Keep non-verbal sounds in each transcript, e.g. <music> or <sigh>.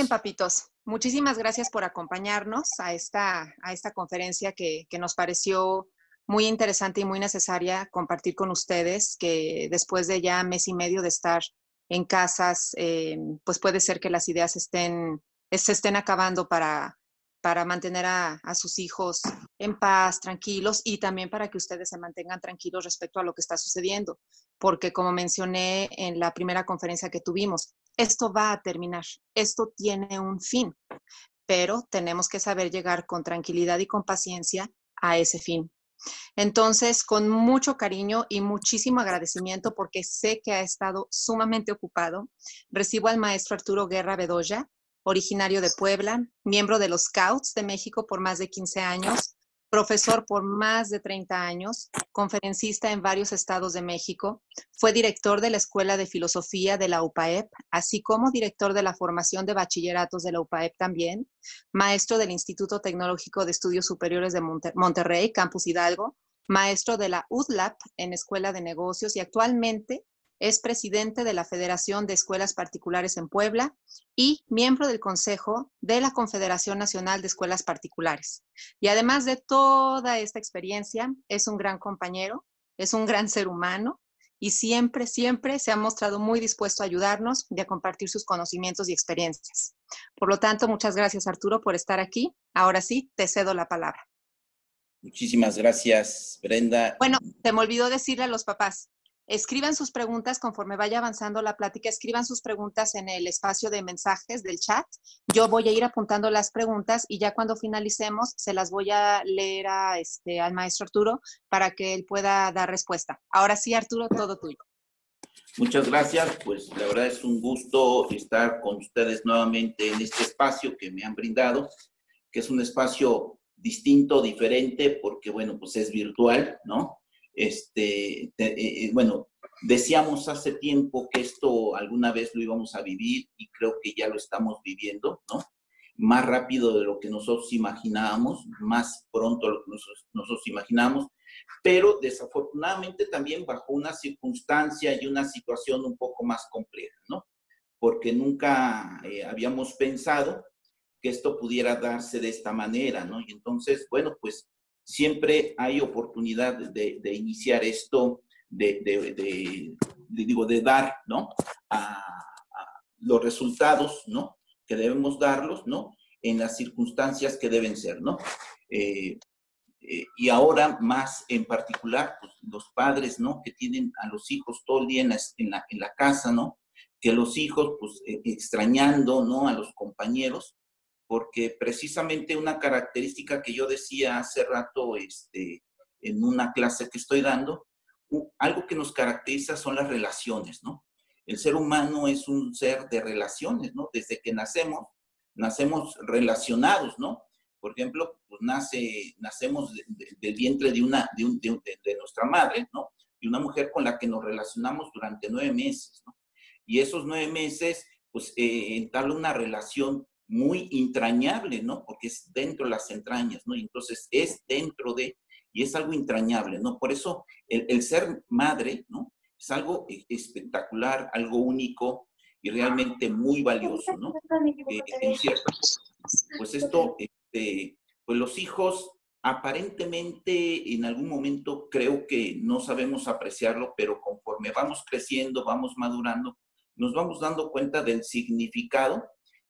Bien, papitos. Muchísimas gracias por acompañarnos a esta, a esta conferencia que, que nos pareció muy interesante y muy necesaria compartir con ustedes, que después de ya mes y medio de estar en casas, eh, pues puede ser que las ideas estén, se estén acabando para, para mantener a, a, sus hijos en paz, tranquilos y también para que ustedes se mantengan tranquilos respecto a lo que está sucediendo. Porque como mencioné en la primera conferencia que tuvimos, esto va a terminar, esto tiene un fin, pero tenemos que saber llegar con tranquilidad y con paciencia a ese fin. Entonces, con mucho cariño y muchísimo agradecimiento, porque sé que ha estado sumamente ocupado, recibo al maestro Arturo Guerra Bedoya, originario de Puebla, miembro de los Scouts de México por más de 15 años, profesor por más de 30 años, conferencista en varios estados de México, fue director de la Escuela de Filosofía de la UPAEP, así como director de la formación de bachilleratos de la UPAEP también, maestro del Instituto Tecnológico de Estudios Superiores de Monterrey, Campus Hidalgo, maestro de la UDLAP en Escuela de Negocios y actualmente es presidente de la Federación de Escuelas Particulares en Puebla y miembro del Consejo de la Confederación Nacional de Escuelas Particulares. Y además de toda esta experiencia, es un gran compañero, es un gran ser humano y siempre, siempre se ha mostrado muy dispuesto a ayudarnos y a compartir sus conocimientos y experiencias. Por lo tanto, muchas gracias Arturo por estar aquí. Ahora sí, te cedo la palabra. Muchísimas gracias, Brenda. Bueno, te me olvidó decirle a los papás, Escriban sus preguntas conforme vaya avanzando la plática, escriban sus preguntas en el espacio de mensajes del chat. Yo voy a ir apuntando las preguntas y ya cuando finalicemos se las voy a leer a, este, al maestro Arturo para que él pueda dar respuesta. Ahora sí, Arturo, todo tuyo. Muchas gracias, pues la verdad es un gusto estar con ustedes nuevamente en este espacio que me han brindado, que es un espacio distinto, diferente, porque bueno, pues es virtual, ¿no? Este, eh, eh, bueno, decíamos hace tiempo que esto alguna vez lo íbamos a vivir y creo que ya lo estamos viviendo, ¿no? Más rápido de lo que nosotros imaginábamos, más pronto de lo que nosotros, nosotros imaginábamos, pero desafortunadamente también bajo una circunstancia y una situación un poco más compleja, ¿no? Porque nunca eh, habíamos pensado que esto pudiera darse de esta manera, ¿no? Y entonces, bueno, pues siempre hay oportunidad de, iniciar esto, de, digo, de dar, ¿no? A, los resultados, ¿no? Que debemos darlos, ¿no? En las circunstancias que deben ser, ¿no? Eh, eh, y ahora más en particular, pues, los padres, ¿no? Que tienen a los hijos todo el día en la, en la casa, ¿no? Que los hijos, pues, e, extrañando, ¿no? A los compañeros, porque precisamente una característica que yo decía hace rato este, en una clase que estoy dando, algo que nos caracteriza son las relaciones, ¿no? El ser humano es un ser de relaciones, ¿no? Desde que nacemos, nacemos relacionados, ¿no? Por ejemplo, pues nace, nacemos del vientre de, una, de, nuestra madre, ¿no? Y una mujer con la que nos relacionamos durante nueve meses, ¿no? Y esos nueve meses, pues, eh, una relación muy entrañable, ¿no? Porque es dentro de las entrañas, ¿no? Y entonces es dentro de, y es algo entrañable, ¿no? Por eso el, ser madre, ¿no? Es algo e, espectacular, algo único y realmente muy valioso, ¿no? Eh, en cierto, pues esto, este, pues los hijos aparentemente en algún momento creo que no sabemos apreciarlo, pero conforme vamos creciendo, vamos madurando, nos vamos dando cuenta del significado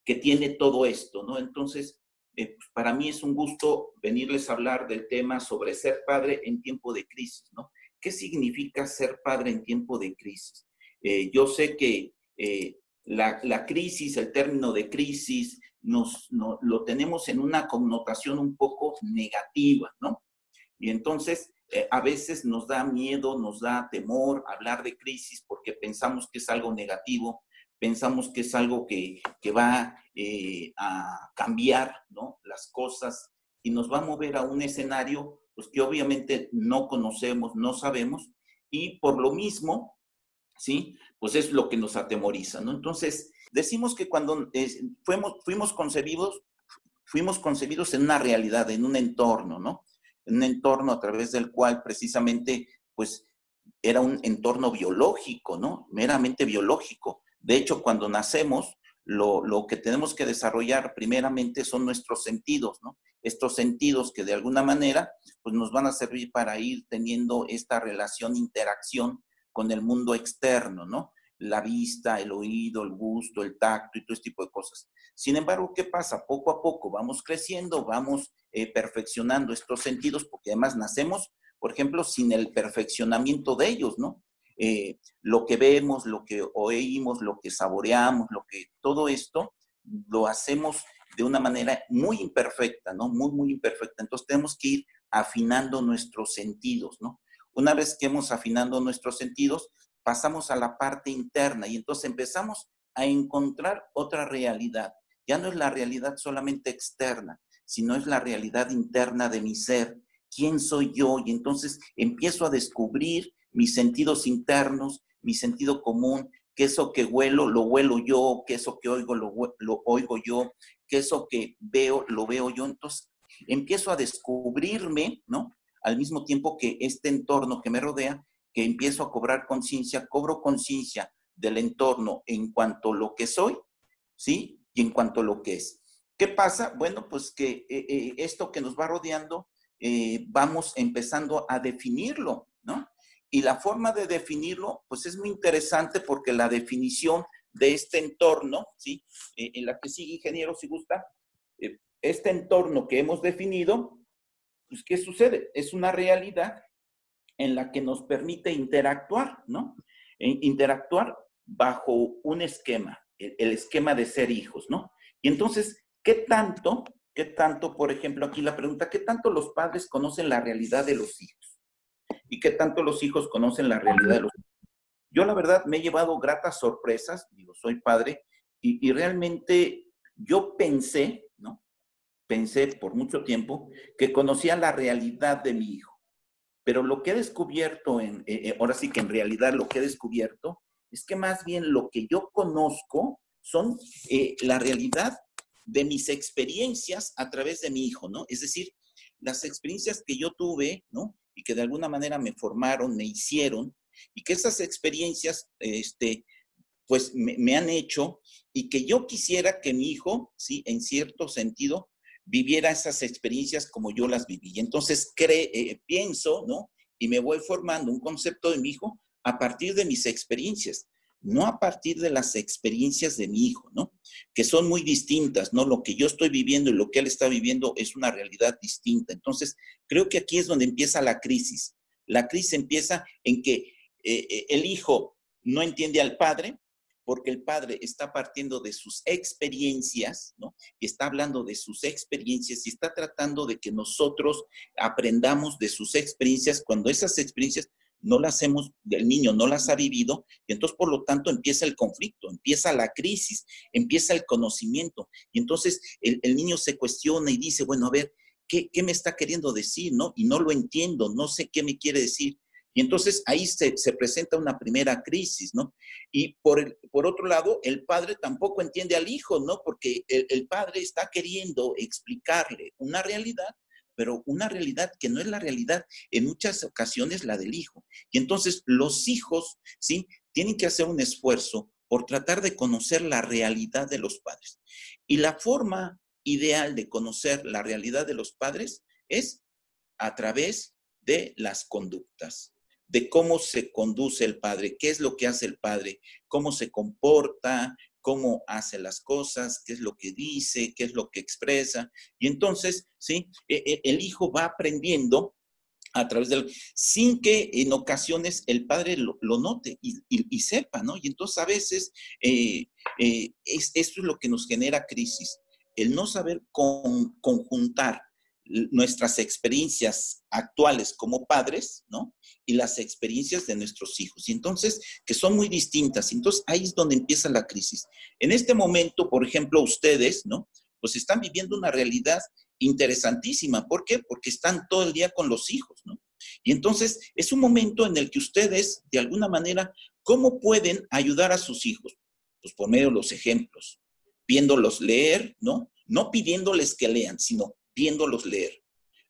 que tiene todo esto, ¿no? Entonces, eh, pues, para mí es un gusto venirles a hablar del tema sobre ser padre en tiempo de crisis, ¿no? ¿Qué significa ser padre en tiempo de crisis? Eh, yo sé que eh, la, crisis, el término de crisis, nos, lo tenemos en una connotación un poco negativa, ¿no? Y entonces, a veces nos da miedo, nos da temor hablar de crisis porque pensamos que es algo negativo, pensamos que es algo que, va eh, a cambiar ¿no? las cosas y nos va a mover a un escenario pues, que obviamente no conocemos, no sabemos, y por lo mismo, ¿sí? Pues es lo que nos atemoriza, ¿no? Entonces, decimos que cuando fuimos, fuimos concebidos, fuimos concebidos en una realidad, en un entorno, ¿no? En un entorno a través del cual precisamente, pues, era un entorno biológico, ¿no? Meramente biológico. De hecho, cuando nacemos, lo, que tenemos que desarrollar primeramente son nuestros sentidos, ¿no? Estos sentidos que de alguna manera pues nos van a servir para ir teniendo esta relación, interacción con el mundo externo, ¿no? La vista, el oído, el gusto, el tacto y todo este tipo de cosas. Sin embargo, ¿qué pasa? Poco a poco vamos creciendo, vamos eh, perfeccionando estos sentidos, porque además nacemos, por ejemplo, sin el perfeccionamiento de ellos, ¿no? Eh, lo que vemos, lo que oímos, lo que saboreamos, lo que todo esto lo hacemos de una manera muy imperfecta, ¿no? Muy, muy imperfecta. Entonces tenemos que ir afinando nuestros sentidos, ¿no? Una vez que hemos afinado nuestros sentidos, pasamos a la parte interna y entonces empezamos a encontrar otra realidad. Ya no es la realidad solamente externa, sino es la realidad interna de mi ser. ¿Quién soy yo? Y entonces empiezo a descubrir mis sentidos internos, mi sentido común, que eso que huelo, lo huelo yo, que eso que oigo, lo, oigo yo, que eso que veo, lo veo yo. Entonces empiezo a descubrirme, ¿no? Al mismo tiempo que este entorno que me rodea, que empiezo a cobrar conciencia, cobro conciencia del entorno en cuanto a lo que soy, ¿sí? Y en cuanto a lo que es. ¿Qué pasa? Bueno, pues que eh, eh, esto que nos va rodeando, eh, vamos empezando a definirlo, ¿no? Y la forma de definirlo, pues es muy interesante porque la definición de este entorno, ¿sí? Eh, en la que sigue, ingeniero, si gusta, eh, este entorno que hemos definido, pues ¿qué sucede? Es una realidad en la que nos permite interactuar, ¿no? E interactuar bajo un esquema, el, el esquema de ser hijos, ¿no? Y entonces, ¿qué tanto, qué tanto, por ejemplo, aquí la pregunta, ¿qué tanto los padres conocen la realidad de los hijos? Y qué tanto los hijos conocen la realidad de los. Yo la verdad me he llevado gratas sorpresas, digo, soy padre, y, realmente yo pensé, ¿no? Pensé por mucho tiempo que conocía la realidad de mi hijo. Pero lo que he descubierto, en, eh, eh, ahora sí que en realidad lo que he descubierto, es que más bien lo que yo conozco son eh, la realidad de mis experiencias a través de mi hijo, ¿no? Es decir, las experiencias que yo tuve, ¿no? Y que de alguna manera me formaron, me hicieron, y que esas experiencias, este, pues me, han hecho y que yo quisiera que mi hijo, sí, en cierto sentido, viviera esas experiencias como yo las viví. Y entonces cree, eh, pienso, ¿no? Y me voy formando un concepto de mi hijo a partir de mis experiencias no a partir de las experiencias de mi hijo, ¿no? Que son muy distintas, ¿no? Lo que yo estoy viviendo y lo que él está viviendo es una realidad distinta. Entonces, creo que aquí es donde empieza la crisis. La crisis empieza en que eh, eh, el hijo no entiende al padre porque el padre está partiendo de sus experiencias, ¿no? Y está hablando de sus experiencias y está tratando de que nosotros aprendamos de sus experiencias cuando esas experiencias no las hemos, el niño no las ha vivido, y entonces por lo tanto empieza el conflicto, empieza la crisis, empieza el conocimiento, y entonces el, niño se cuestiona y dice, bueno, a ver, ¿qué, me está queriendo decir? ¿no? Y no lo entiendo, no sé qué me quiere decir. Y entonces ahí se, presenta una primera crisis, ¿no? Y por, por otro lado, el padre tampoco entiende al hijo, ¿no? Porque el padre está queriendo explicarle una realidad pero una realidad que no es la realidad en muchas ocasiones la del hijo. Y entonces los hijos, ¿sí? Tienen que hacer un esfuerzo por tratar de conocer la realidad de los padres. Y la forma ideal de conocer la realidad de los padres es a través de las conductas, de cómo se conduce el padre, qué es lo que hace el padre, cómo se comporta, cómo hace las cosas, qué es lo que dice, qué es lo que expresa. Y entonces, ¿sí? E, e, el hijo va aprendiendo a través del, sin que en ocasiones el padre lo, note y, sepa, ¿no? Y entonces a veces eh, eh, esto es lo que nos genera crisis, el no saber conjuntar nuestras experiencias actuales como padres, ¿no? Y las experiencias de nuestros hijos. Y entonces, que son muy distintas. Entonces, ahí es donde empieza la crisis. En este momento, por ejemplo, ustedes, ¿no? Pues están viviendo una realidad interesantísima. ¿Por qué? Porque están todo el día con los hijos, ¿no? Y entonces, es un momento en el que ustedes, de alguna manera, ¿cómo pueden ayudar a sus hijos? Pues por medio de los ejemplos, viéndolos leer, ¿no? No pidiéndoles que lean, sino viéndolos leer,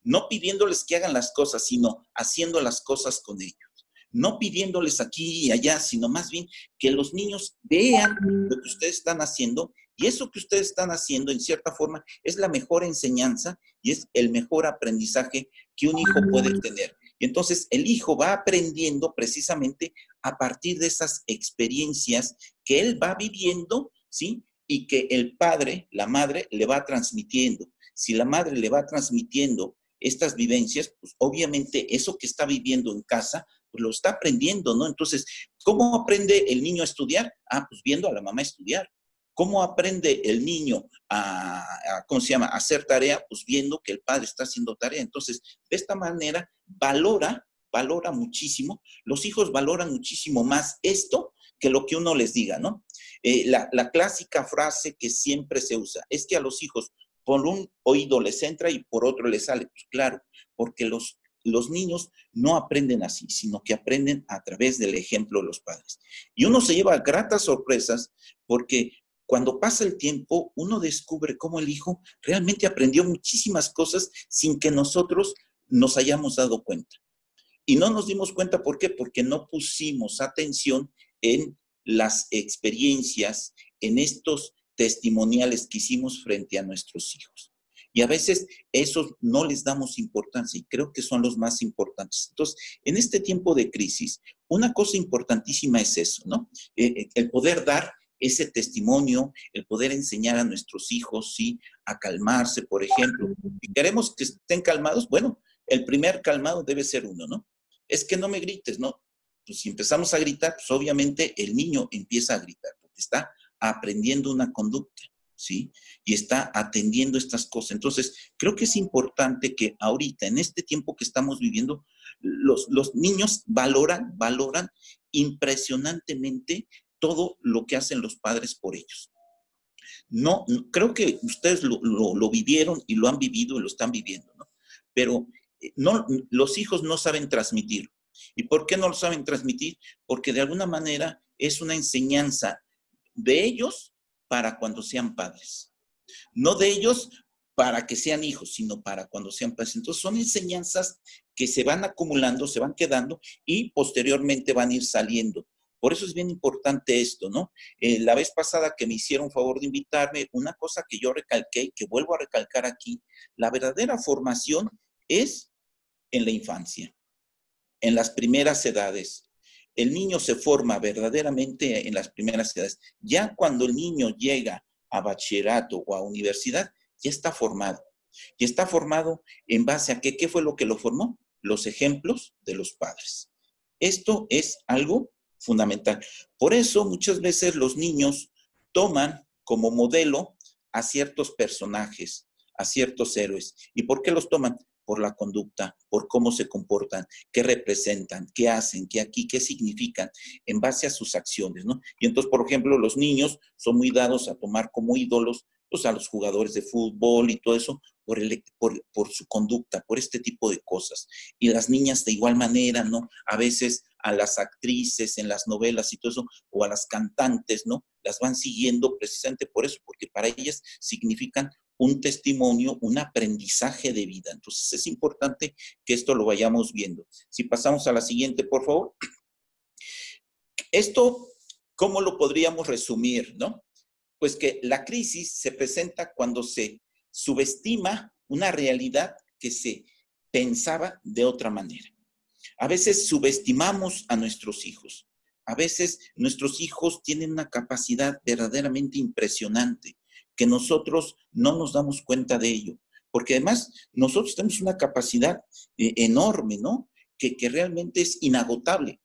no pidiéndoles que hagan las cosas, sino haciendo las cosas con ellos, no pidiéndoles aquí y allá, sino más bien que los niños vean lo que ustedes están haciendo y eso que ustedes están haciendo, en cierta forma, es la mejor enseñanza y es el mejor aprendizaje que un hijo puede tener. Y entonces el hijo va aprendiendo precisamente a partir de esas experiencias que él va viviendo, ¿sí? Y que el padre, la madre, le va transmitiendo. Si la madre le va transmitiendo estas vivencias, pues obviamente eso que está viviendo en casa, pues lo está aprendiendo, ¿no? Entonces, ¿cómo aprende el niño a estudiar? Ah, pues viendo a la mamá estudiar. ¿Cómo aprende el niño a, ¿cómo se llama?, a hacer tarea, pues viendo que el padre está haciendo tarea. Entonces, de esta manera, valora, valora muchísimo, los hijos valoran muchísimo más esto que lo que uno les diga, ¿no? Eh, la, la clásica frase que siempre se usa es que a los hijos por un oído les entra y por otro les sale. Pues claro, porque los, los niños no aprenden así, sino que aprenden a través del ejemplo de los padres. Y uno se lleva gratas sorpresas porque cuando pasa el tiempo, uno descubre cómo el hijo realmente aprendió muchísimas cosas sin que nosotros nos hayamos dado cuenta. Y no nos dimos cuenta, ¿por qué? Porque no pusimos atención en las experiencias, en estos testimoniales que hicimos frente a nuestros hijos. Y a veces esos no les damos importancia y creo que son los más importantes. Entonces, en este tiempo de crisis, una cosa importantísima es eso, ¿no? Eh, eh, el poder dar ese testimonio, el poder enseñar a nuestros hijos, sí, a calmarse, por ejemplo. Si queremos que estén calmados, bueno, el primer calmado debe ser uno, ¿no? Es que no me grites, ¿no? Pues si empezamos a gritar, pues obviamente el niño empieza a gritar, porque está aprendiendo una conducta, ¿sí? Y está atendiendo estas cosas. Entonces, creo que es importante que ahorita, en este tiempo que estamos viviendo, los, niños valoran, valoran impresionantemente todo lo que hacen los padres por ellos. No, creo que ustedes lo, vivieron y lo han vivido y lo están viviendo, ¿no? Pero eh, no, los hijos no saben transmitir. ¿Y por qué no lo saben transmitir? Porque de alguna manera es una enseñanza de ellos para cuando sean padres. No de ellos para que sean hijos, sino para cuando sean padres. Entonces son enseñanzas que se van acumulando, se van quedando y posteriormente van a ir saliendo. Por eso es bien importante esto, ¿no? Eh, la vez pasada que me hicieron favor de invitarme, una cosa que yo recalqué y que vuelvo a recalcar aquí, la verdadera formación es en la infancia, en las primeras edades. El niño se forma verdaderamente en las primeras edades. Ya cuando el niño llega a bachillerato o a universidad, ya está formado. Y está formado en base a qué, qué fue lo que lo formó? Los ejemplos de los padres. Esto es algo fundamental. Por eso muchas veces los niños toman como modelo a ciertos personajes, a ciertos héroes. ¿Y por qué los toman? Por la conducta, por cómo se comportan, qué representan, qué hacen, qué aquí, qué significan, en base a sus acciones, ¿no? Y entonces, por ejemplo, los niños son muy dados a tomar como ídolos pues, a los jugadores de fútbol y todo eso por, por, su conducta, por este tipo de cosas. Y las niñas de igual manera, ¿no? A veces a las actrices en las novelas y todo eso, o a las cantantes, ¿no? Las van siguiendo precisamente por eso, porque para ellas significan un testimonio, un aprendizaje de vida. Entonces es importante que esto lo vayamos viendo. Si pasamos a la siguiente, por favor. Esto, ¿cómo lo podríamos resumir, no? Pues que la crisis se presenta cuando se subestima una realidad que se pensaba de otra manera. A veces subestimamos a nuestros hijos. A veces nuestros hijos tienen una capacidad verdaderamente impresionante que nosotros no nos damos cuenta de ello. Porque además nosotros tenemos una capacidad eh, enorme, ¿no? Que, que realmente es inagotable.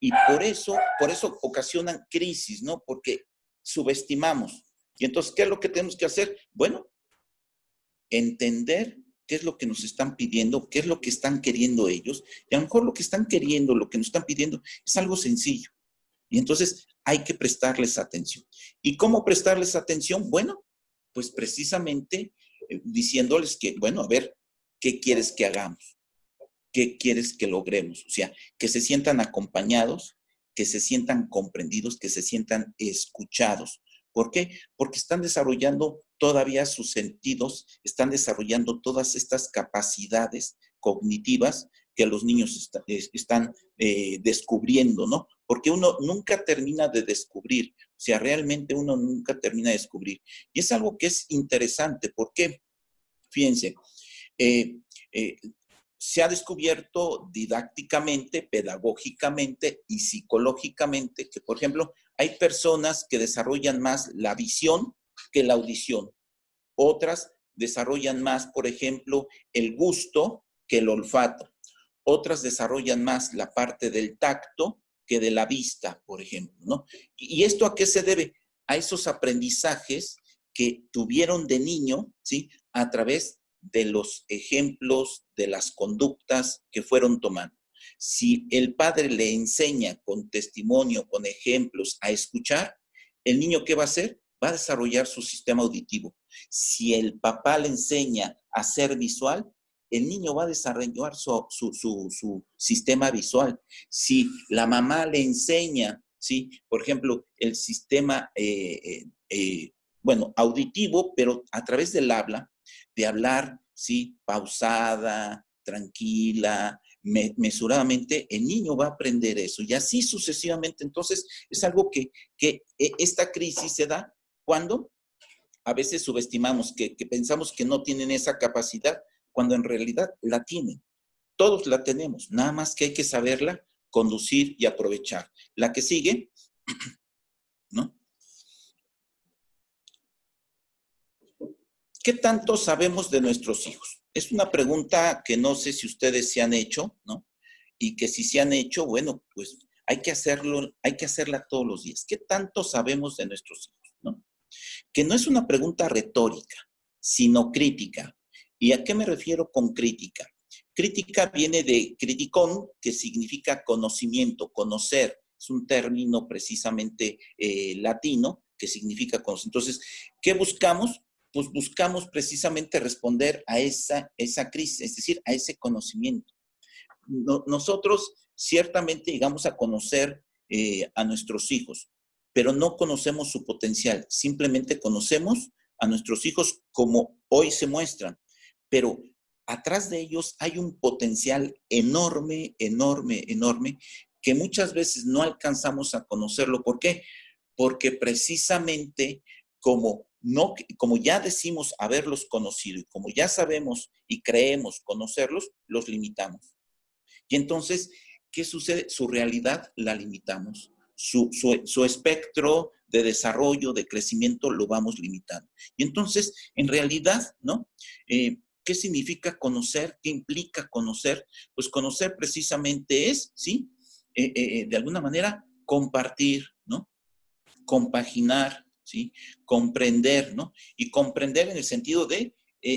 Y por eso, por eso ocasionan crisis, ¿no? Porque subestimamos. Y entonces, ¿qué es lo que tenemos que hacer? Bueno, entender qué es lo que nos están pidiendo, qué es lo que están queriendo ellos. Y a lo mejor lo que están queriendo, lo que nos están pidiendo, es algo sencillo. Y entonces hay que prestarles atención. ¿Y cómo prestarles atención? Bueno, pues precisamente eh, diciéndoles que, bueno, a ver, ¿qué quieres que hagamos? ¿Qué quieres que logremos? O sea, que se sientan acompañados, que se sientan comprendidos, que se sientan escuchados. ¿Por qué? Porque están desarrollando todavía sus sentidos, están desarrollando todas estas capacidades cognitivas que los niños están eh, descubriendo, ¿no? Porque uno nunca termina de descubrir, sea, realmente uno nunca termina de descubrir. Y es algo que es interesante, ¿por qué? Fíjense, eh, eh, se ha descubierto didácticamente, pedagógicamente y psicológicamente que, por ejemplo, hay personas que desarrollan más la visión que la audición. Otras desarrollan más, por ejemplo, el gusto que el olfato. Otras desarrollan más la parte del tacto de la vista, por ejemplo, ¿no? ¿Y esto a qué se debe? A esos aprendizajes que tuvieron de niño, ¿sí? A través de los ejemplos, de las conductas que fueron tomando. Si el padre le enseña con testimonio, con ejemplos a escuchar, el niño qué va a hacer? Va a desarrollar su sistema auditivo. Si el papá le enseña a ser visual, el niño va a desarrollar su, su, sistema visual. Si la mamá le enseña, ¿sí? por ejemplo, el sistema, eh, eh, eh, bueno, auditivo, pero a través del habla, de hablar, ¿sí? pausada, tranquila, mesuradamente, el niño va a aprender eso y así sucesivamente. Entonces, es algo que, que esta crisis se da cuando a veces subestimamos, que, pensamos que no tienen esa capacidad, cuando en realidad la tienen. Todos la tenemos, nada más que hay que saberla conducir y aprovechar. La que sigue, <clears throat> ¿no? ¿Qué tanto sabemos de nuestros hijos? Es una pregunta que no sé si ustedes se han hecho, ¿no? Y que si se han hecho, bueno, pues hay que hacerlo, hay que hacerla todos los días. ¿Qué tanto sabemos de nuestros hijos, no? que no es una pregunta retórica, sino crítica. ¿Y a qué me refiero con crítica? Crítica viene de criticón, que significa conocimiento, conocer. Es un término precisamente eh, latino que significa conocer. Entonces, ¿qué buscamos? Pues buscamos precisamente responder a esa, esa crisis, es decir, a ese conocimiento. nosotros ciertamente llegamos a conocer eh, a nuestros hijos, pero no conocemos su potencial, simplemente conocemos a nuestros hijos como hoy se muestran, pero atrás de ellos hay un potencial enorme, enorme, enorme, que muchas veces no alcanzamos a conocerlo. ¿Por qué? Porque precisamente como no, como ya decimos haberlos conocido y como ya sabemos y creemos conocerlos, los limitamos. Y entonces, ¿qué sucede? Su realidad la limitamos su, espectro de desarrollo, de crecimiento, lo vamos limitando. Y entonces, en realidad, ¿no? Eh, ¿Qué significa conocer? ¿Qué implica conocer? Pues conocer precisamente es, ¿sí? Eh, eh, de alguna manera, compartir, ¿no? Compaginar, ¿sí? Comprender, ¿no? Y comprender en el sentido de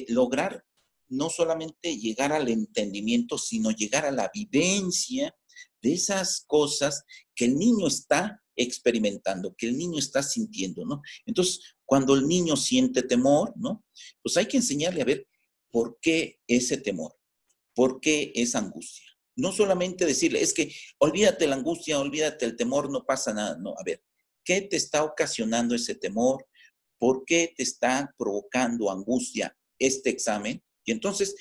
lograr no solamente llegar al entendimiento, sino llegar a la vivencia de esas cosas que el niño está experimentando, que el niño está sintiendo, ¿no? Entonces, cuando el niño siente temor, ¿no? Pues hay que enseñarle a ver por qué ese temor, por qué esa angustia. No solamente decirle, es que olvídate la angustia, olvídate el temor, no pasa nada. No, a ver, ¿qué te está ocasionando ese temor? ¿Por qué te está provocando angustia este examen? Y entonces,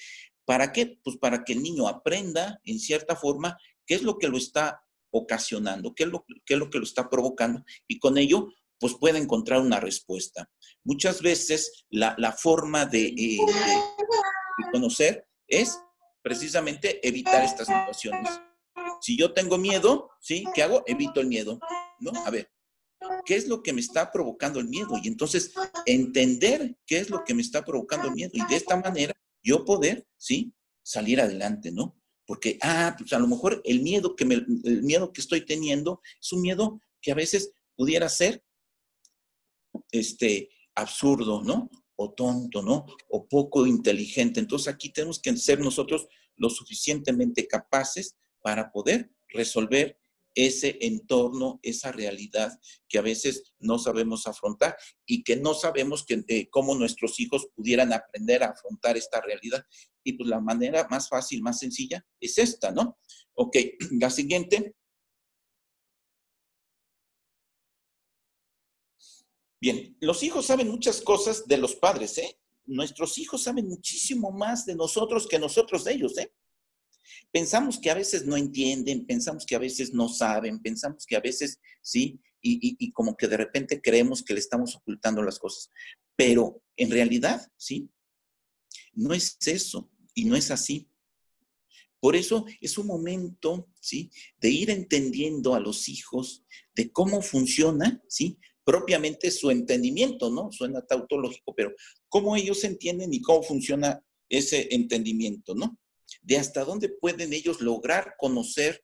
¿para qué? Pues para que el niño aprenda en cierta forma qué es lo que lo está ocasionando, qué es lo, que lo está provocando y con ello pues puede encontrar una respuesta. Muchas veces la, forma de, eh, de, conocer es precisamente evitar estas situaciones. Si yo tengo miedo, ¿sí? ¿Qué hago? Evito el miedo, ¿no? A ver, ¿qué es lo que me está provocando el miedo? Y entonces entender qué es lo que me está provocando el miedo y de esta manera yo poder, ¿sí? Salir adelante, ¿no? Porque, ah, pues a lo mejor el miedo que, me, el miedo que estoy teniendo es un miedo que a veces pudiera ser este, absurdo, ¿no? O tonto, ¿no? O poco inteligente. Entonces aquí tenemos que ser nosotros lo suficientemente capaces para poder resolver ese entorno, esa realidad que a veces no sabemos afrontar y que no sabemos que, eh, cómo nuestros hijos pudieran aprender a afrontar esta realidad. Y pues la manera más fácil, más sencilla es esta, ¿no? Ok, <clears throat> la siguiente. Bien, los hijos saben muchas cosas de los padres, ¿eh? Nuestros hijos saben muchísimo más de nosotros que nosotros de ellos, ¿eh? Pensamos que a veces no entienden, pensamos que a veces no saben, pensamos que a veces, sí, y, y como que de repente creemos que le estamos ocultando las cosas. Pero en realidad, sí, no es eso y no es así. Por eso es un momento, ¿sí? De ir entendiendo a los hijos de cómo funciona, ¿sí? Propiamente su entendimiento, ¿no? Suena tautológico, pero cómo ellos entienden y cómo funciona ese entendimiento, ¿no? De hasta dónde pueden ellos lograr conocer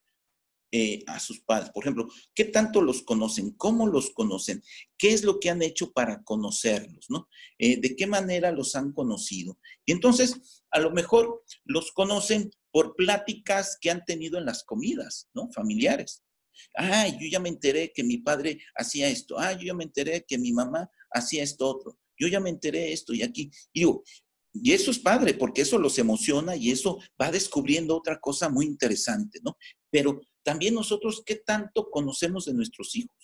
eh, a sus padres. Por ejemplo, ¿qué tanto los conocen? ¿Cómo los conocen? ¿Qué es lo que han hecho para conocerlos? ¿no? Eh, ¿De qué manera los han conocido? Y entonces, a lo mejor los conocen por pláticas que han tenido en las comidas, ¿no? Familiares. Ah, yo ya me enteré que mi padre hacía esto. Ah, yo ya me enteré que mi mamá hacía esto otro. Yo ya me enteré esto y aquí. Y eso es padre porque eso los emociona y eso va descubriendo otra cosa muy interesante, ¿no? Pero también nosotros qué tanto conocemos de nuestros hijos.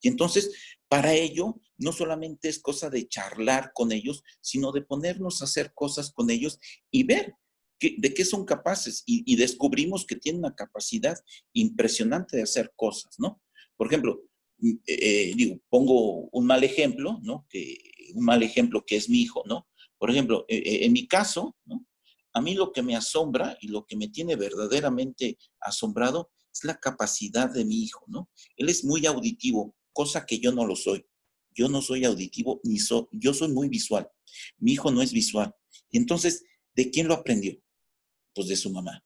Y entonces, para ello, no solamente es cosa de charlar con ellos, sino de ponernos a hacer cosas con ellos y ver de qué son capaces. Y, descubrimos que tienen una capacidad impresionante de hacer cosas, ¿no? Por ejemplo, mm, eh, eh, digo, pongo un mal ejemplo, ¿no? Un mal ejemplo que es mi hijo, ¿no? Por ejemplo, eh, en mi caso, ¿no? A mí lo que me asombra y lo que me tiene verdaderamente asombrado es la capacidad de mi hijo, ¿no? Él es muy auditivo, cosa que yo no lo soy. Yo no soy auditivo ni soy, yo soy muy visual. Mi hijo no es visual. Entonces, ¿de quién lo aprendió? Pues de su mamá.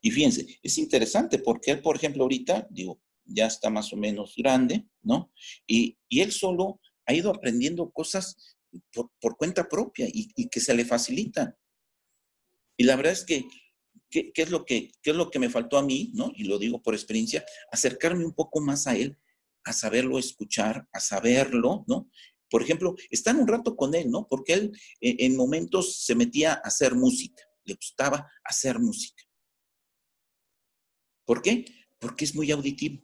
Y fíjense, es interesante porque él, por ejemplo, ahorita, digo, ya está más o menos grande, ¿no? Y, él solo ha ido aprendiendo cosas por, cuenta propia y, y, que se le facilitan. Y la verdad es que ¿Qué, es lo que, es lo que me faltó a mí, ¿no? Y lo digo por experiencia, acercarme un poco más a él, a saberlo escuchar, a saberlo, ¿no? Por ejemplo, estar un rato con él, ¿no? Porque él eh, en momentos se metía a hacer música, le gustaba hacer música. ¿Por qué? Porque es muy auditivo.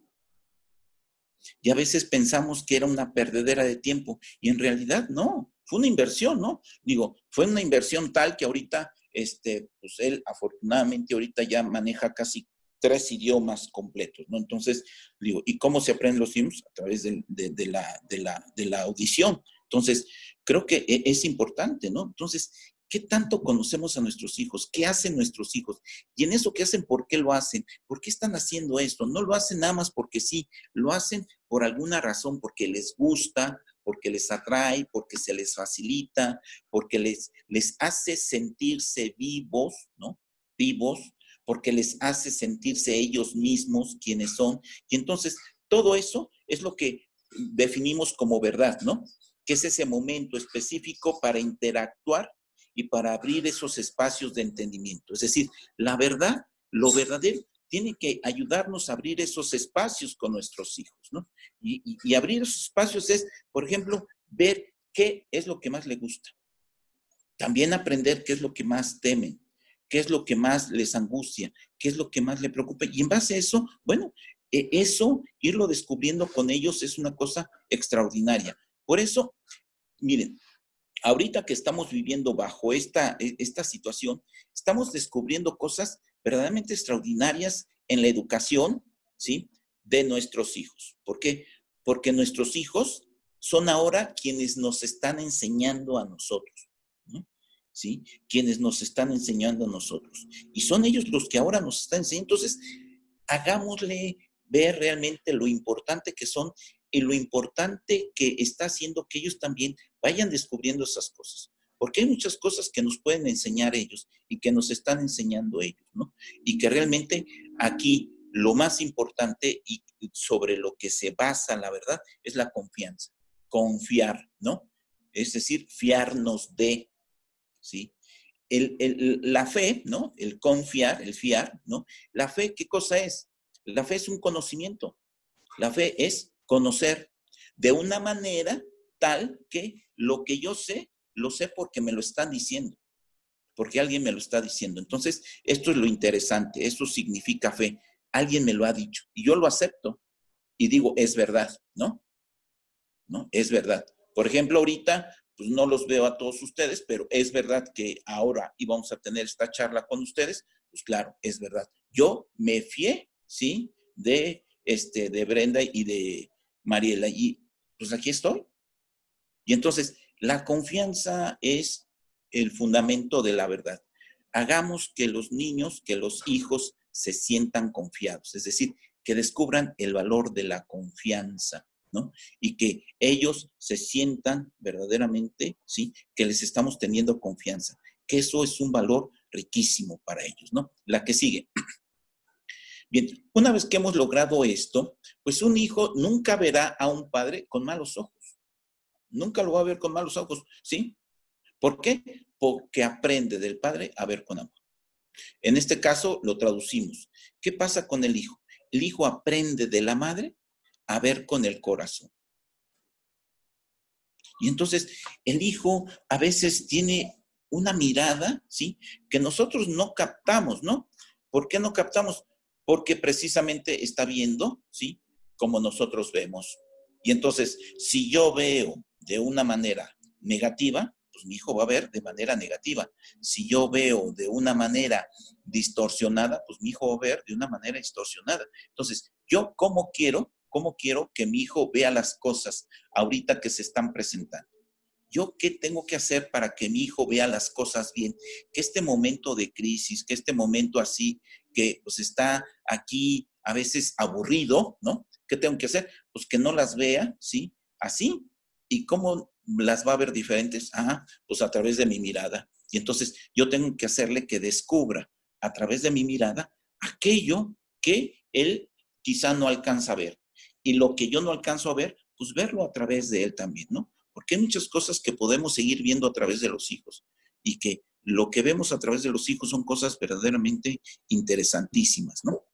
Y a veces pensamos que era una perdedera de tiempo y en realidad no, fue una inversión, ¿no? Digo, fue una inversión tal que ahorita este, pues él afortunadamente ahorita ya maneja casi tres idiomas completos, ¿no? Entonces, digo, ¿y cómo se aprenden los idiomas? A través de, la, de, la, de la audición. Entonces, creo que e, es importante, ¿no? Entonces, ¿qué tanto conocemos a nuestros hijos? ¿Qué hacen nuestros hijos? Y en eso que hacen, ¿por qué lo hacen? ¿Por qué están haciendo esto? No lo hacen nada más porque sí, lo hacen por alguna razón, porque les gusta, porque les atrae, porque se les facilita, porque les, les hace sentirse vivos, ¿no? Vivos, porque les hace sentirse ellos mismos quienes son. Y entonces, todo eso es lo que definimos como verdad, ¿no? Que es ese momento específico para interactuar y para abrir esos espacios de entendimiento. Es decir, la verdad, lo verdadero, tiene que ayudarnos a abrir esos espacios con nuestros hijos, ¿no? Y, abrir esos espacios es, por ejemplo, ver qué es lo que más le gusta. También aprender qué es lo que más temen, qué es lo que más les angustia, qué es lo que más le preocupa. Y en base a eso, bueno, e, eso, irlo descubriendo con ellos es una cosa extraordinaria. Por eso, miren, ahorita que estamos viviendo bajo esta, e, esta situación, estamos descubriendo cosas verdaderamente extraordinarias en la educación, ¿sí? De nuestros hijos. ¿Por qué? Porque nuestros hijos son ahora quienes nos están enseñando a nosotros, ¿sí? Quienes nos están enseñando a nosotros. Y son ellos los que ahora nos están enseñando. Entonces, hagámosle ver realmente lo importante que son y lo importante que está haciendo que ellos también vayan descubriendo esas cosas porque hay muchas cosas que nos pueden enseñar ellos y que nos están enseñando ellos, ¿no? Y que realmente aquí lo más importante y sobre lo que se basa la verdad es la confianza, confiar, ¿no? Es decir, fiarnos de, ¿sí? la fe, ¿no? El confiar, el fiar, ¿no? La fe, ¿qué cosa es? La fe es un conocimiento. La fe es conocer de una manera tal que lo que yo sé lo sé porque me lo están diciendo, porque alguien me lo está diciendo. Entonces, esto es lo interesante, esto significa fe. Alguien me lo ha dicho y yo lo acepto y digo, es verdad, ¿no? ¿No? Es verdad. Por ejemplo, ahorita, pues no los veo a todos ustedes, pero es verdad que ahora íbamos a tener esta charla con ustedes pues claro, es verdad. Yo me fié, ¿sí? De, este, de Brenda y de Mariela y pues aquí estoy. Y entonces, la confianza es el fundamento de la verdad. Hagamos que los niños, que los hijos se sientan confiados, es decir, que descubran el valor de la confianza, Y que ellos se sientan verdaderamente, ¿sí? Que les estamos teniendo confianza, que eso es un valor riquísimo para ellos, ¿no? La que sigue. <clears throat> Bien, una vez que hemos logrado esto, pues un hijo nunca verá a un padre con malos ojos. Nunca lo va a ver con malos ojos, ¿sí? ¿Por qué? Porque aprende del padre a ver con amor. En este caso lo traducimos. ¿Qué pasa con el hijo? El hijo aprende de la madre a ver con el corazón. Y entonces el hijo a veces tiene una mirada, ¿sí? Que nosotros no captamos, ¿no? ¿Por qué no captamos? Porque precisamente está viendo, ¿sí? Como nosotros vemos. Y entonces, si yo veo de una manera negativa, pues mi hijo va a ver de manera negativa. Si yo veo de una manera distorsionada, pues mi hijo va a ver de una manera distorsionada. Entonces, yo cómo quiero, cómo quiero que mi hijo vea las cosas ahorita que se están presentando. ¿Yo qué tengo que hacer para que mi hijo vea las cosas bien? Que este momento de crisis, que este momento así, que pues está aquí a veces aburrido, ¿no? ¿Qué tengo que hacer? Pues que no las vea, ¿sí? Así. ¿Y cómo las va a ver diferentes? Ah, pues a través de mi mirada. Y entonces yo tengo que hacerle que descubra a través de mi mirada aquello que él quizá no alcanza a ver. Y lo que yo no alcanzo a ver, pues verlo a través de él también, ¿no? Porque hay muchas cosas que podemos seguir viendo a través de los hijos y que lo que vemos a través de los hijos son cosas verdaderamente interesantísimas, ¿no?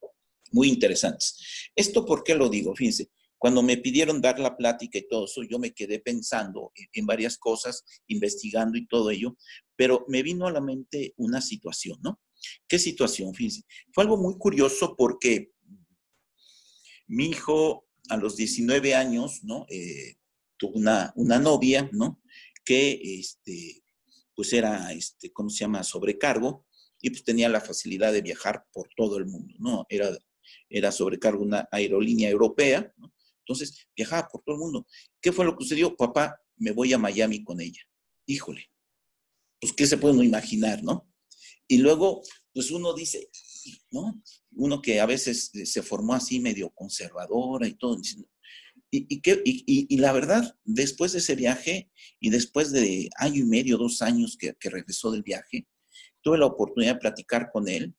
Muy interesantes. ¿Esto por qué lo digo? Fíjense, cuando me pidieron dar la plática y todo eso, yo me quedé pensando en varias cosas, investigando y todo ello, pero me vino a la mente una situación, ¿no? ¿Qué situación? Fíjense, fue algo muy curioso porque mi hijo a los 19 años, ¿no? Eh, tuvo una, una novia, ¿no? Que, este, pues era, este, ¿cómo se llama? Sobrecargo y pues tenía la facilidad de viajar por todo el mundo, ¿no? Era, era sobrecargo una aerolínea europea, ¿no? Entonces viajaba por todo el mundo. ¿Qué fue lo que sucedió? Papá, me voy a Miami con ella. Híjole, pues qué se puede uno imaginar, ¿no? Y luego, pues uno dice, ¿no? Uno que a veces se formó así medio conservadora y todo, y, y, la verdad, después de ese viaje y después de año y medio, dos años que, que regresó del viaje, tuve la oportunidad de platicar con él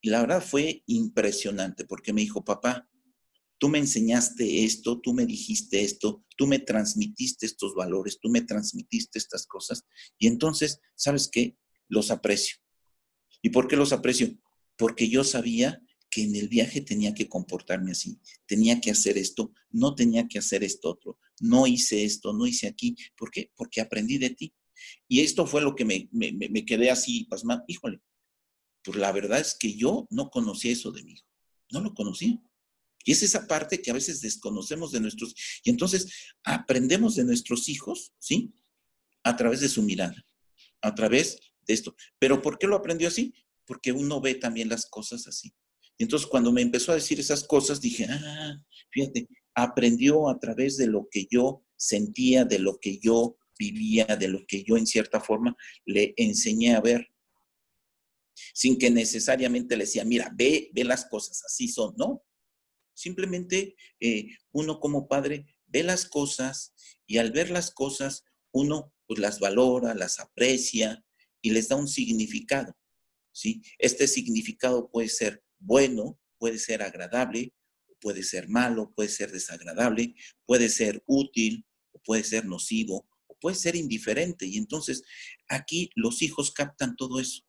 y la verdad fue impresionante porque me dijo, papá, tú me enseñaste esto, tú me dijiste esto, tú me transmitiste estos valores, tú me transmitiste estas cosas y entonces, ¿sabes qué? Los aprecio. ¿Y por qué los aprecio? Porque yo sabía que en el viaje tenía que comportarme así, tenía que hacer esto, no tenía que hacer esto otro, no hice esto, no hice aquí. ¿Por qué? Porque aprendí de ti. Y esto fue lo que me, me, quedé así pasmado. Híjole, pues la verdad es que yo no conocía eso de mí, no lo conocía. Y es esa parte que a veces desconocemos de nuestros, y entonces aprendemos de nuestros hijos, ¿sí? A través de su mirada, a través de esto. Pero ¿por qué lo aprendió así? Porque uno ve también las cosas así. Entonces cuando me empezó a decir esas cosas, dije, ah, fíjate, aprendió a través de lo que yo sentía, de lo que yo vivía, de lo que yo en cierta forma le enseñé a ver. Sin que necesariamente le decía, mira, ve, ve las cosas, así son, ¿no? Simplemente eh, uno como padre ve las cosas y al ver las cosas uno pues las valora, las aprecia y les da un significado. Este significado puede ser bueno, puede ser agradable, puede ser malo, puede ser desagradable, puede ser útil, puede ser nocivo, puede ser indiferente. Y entonces aquí los hijos captan todo eso.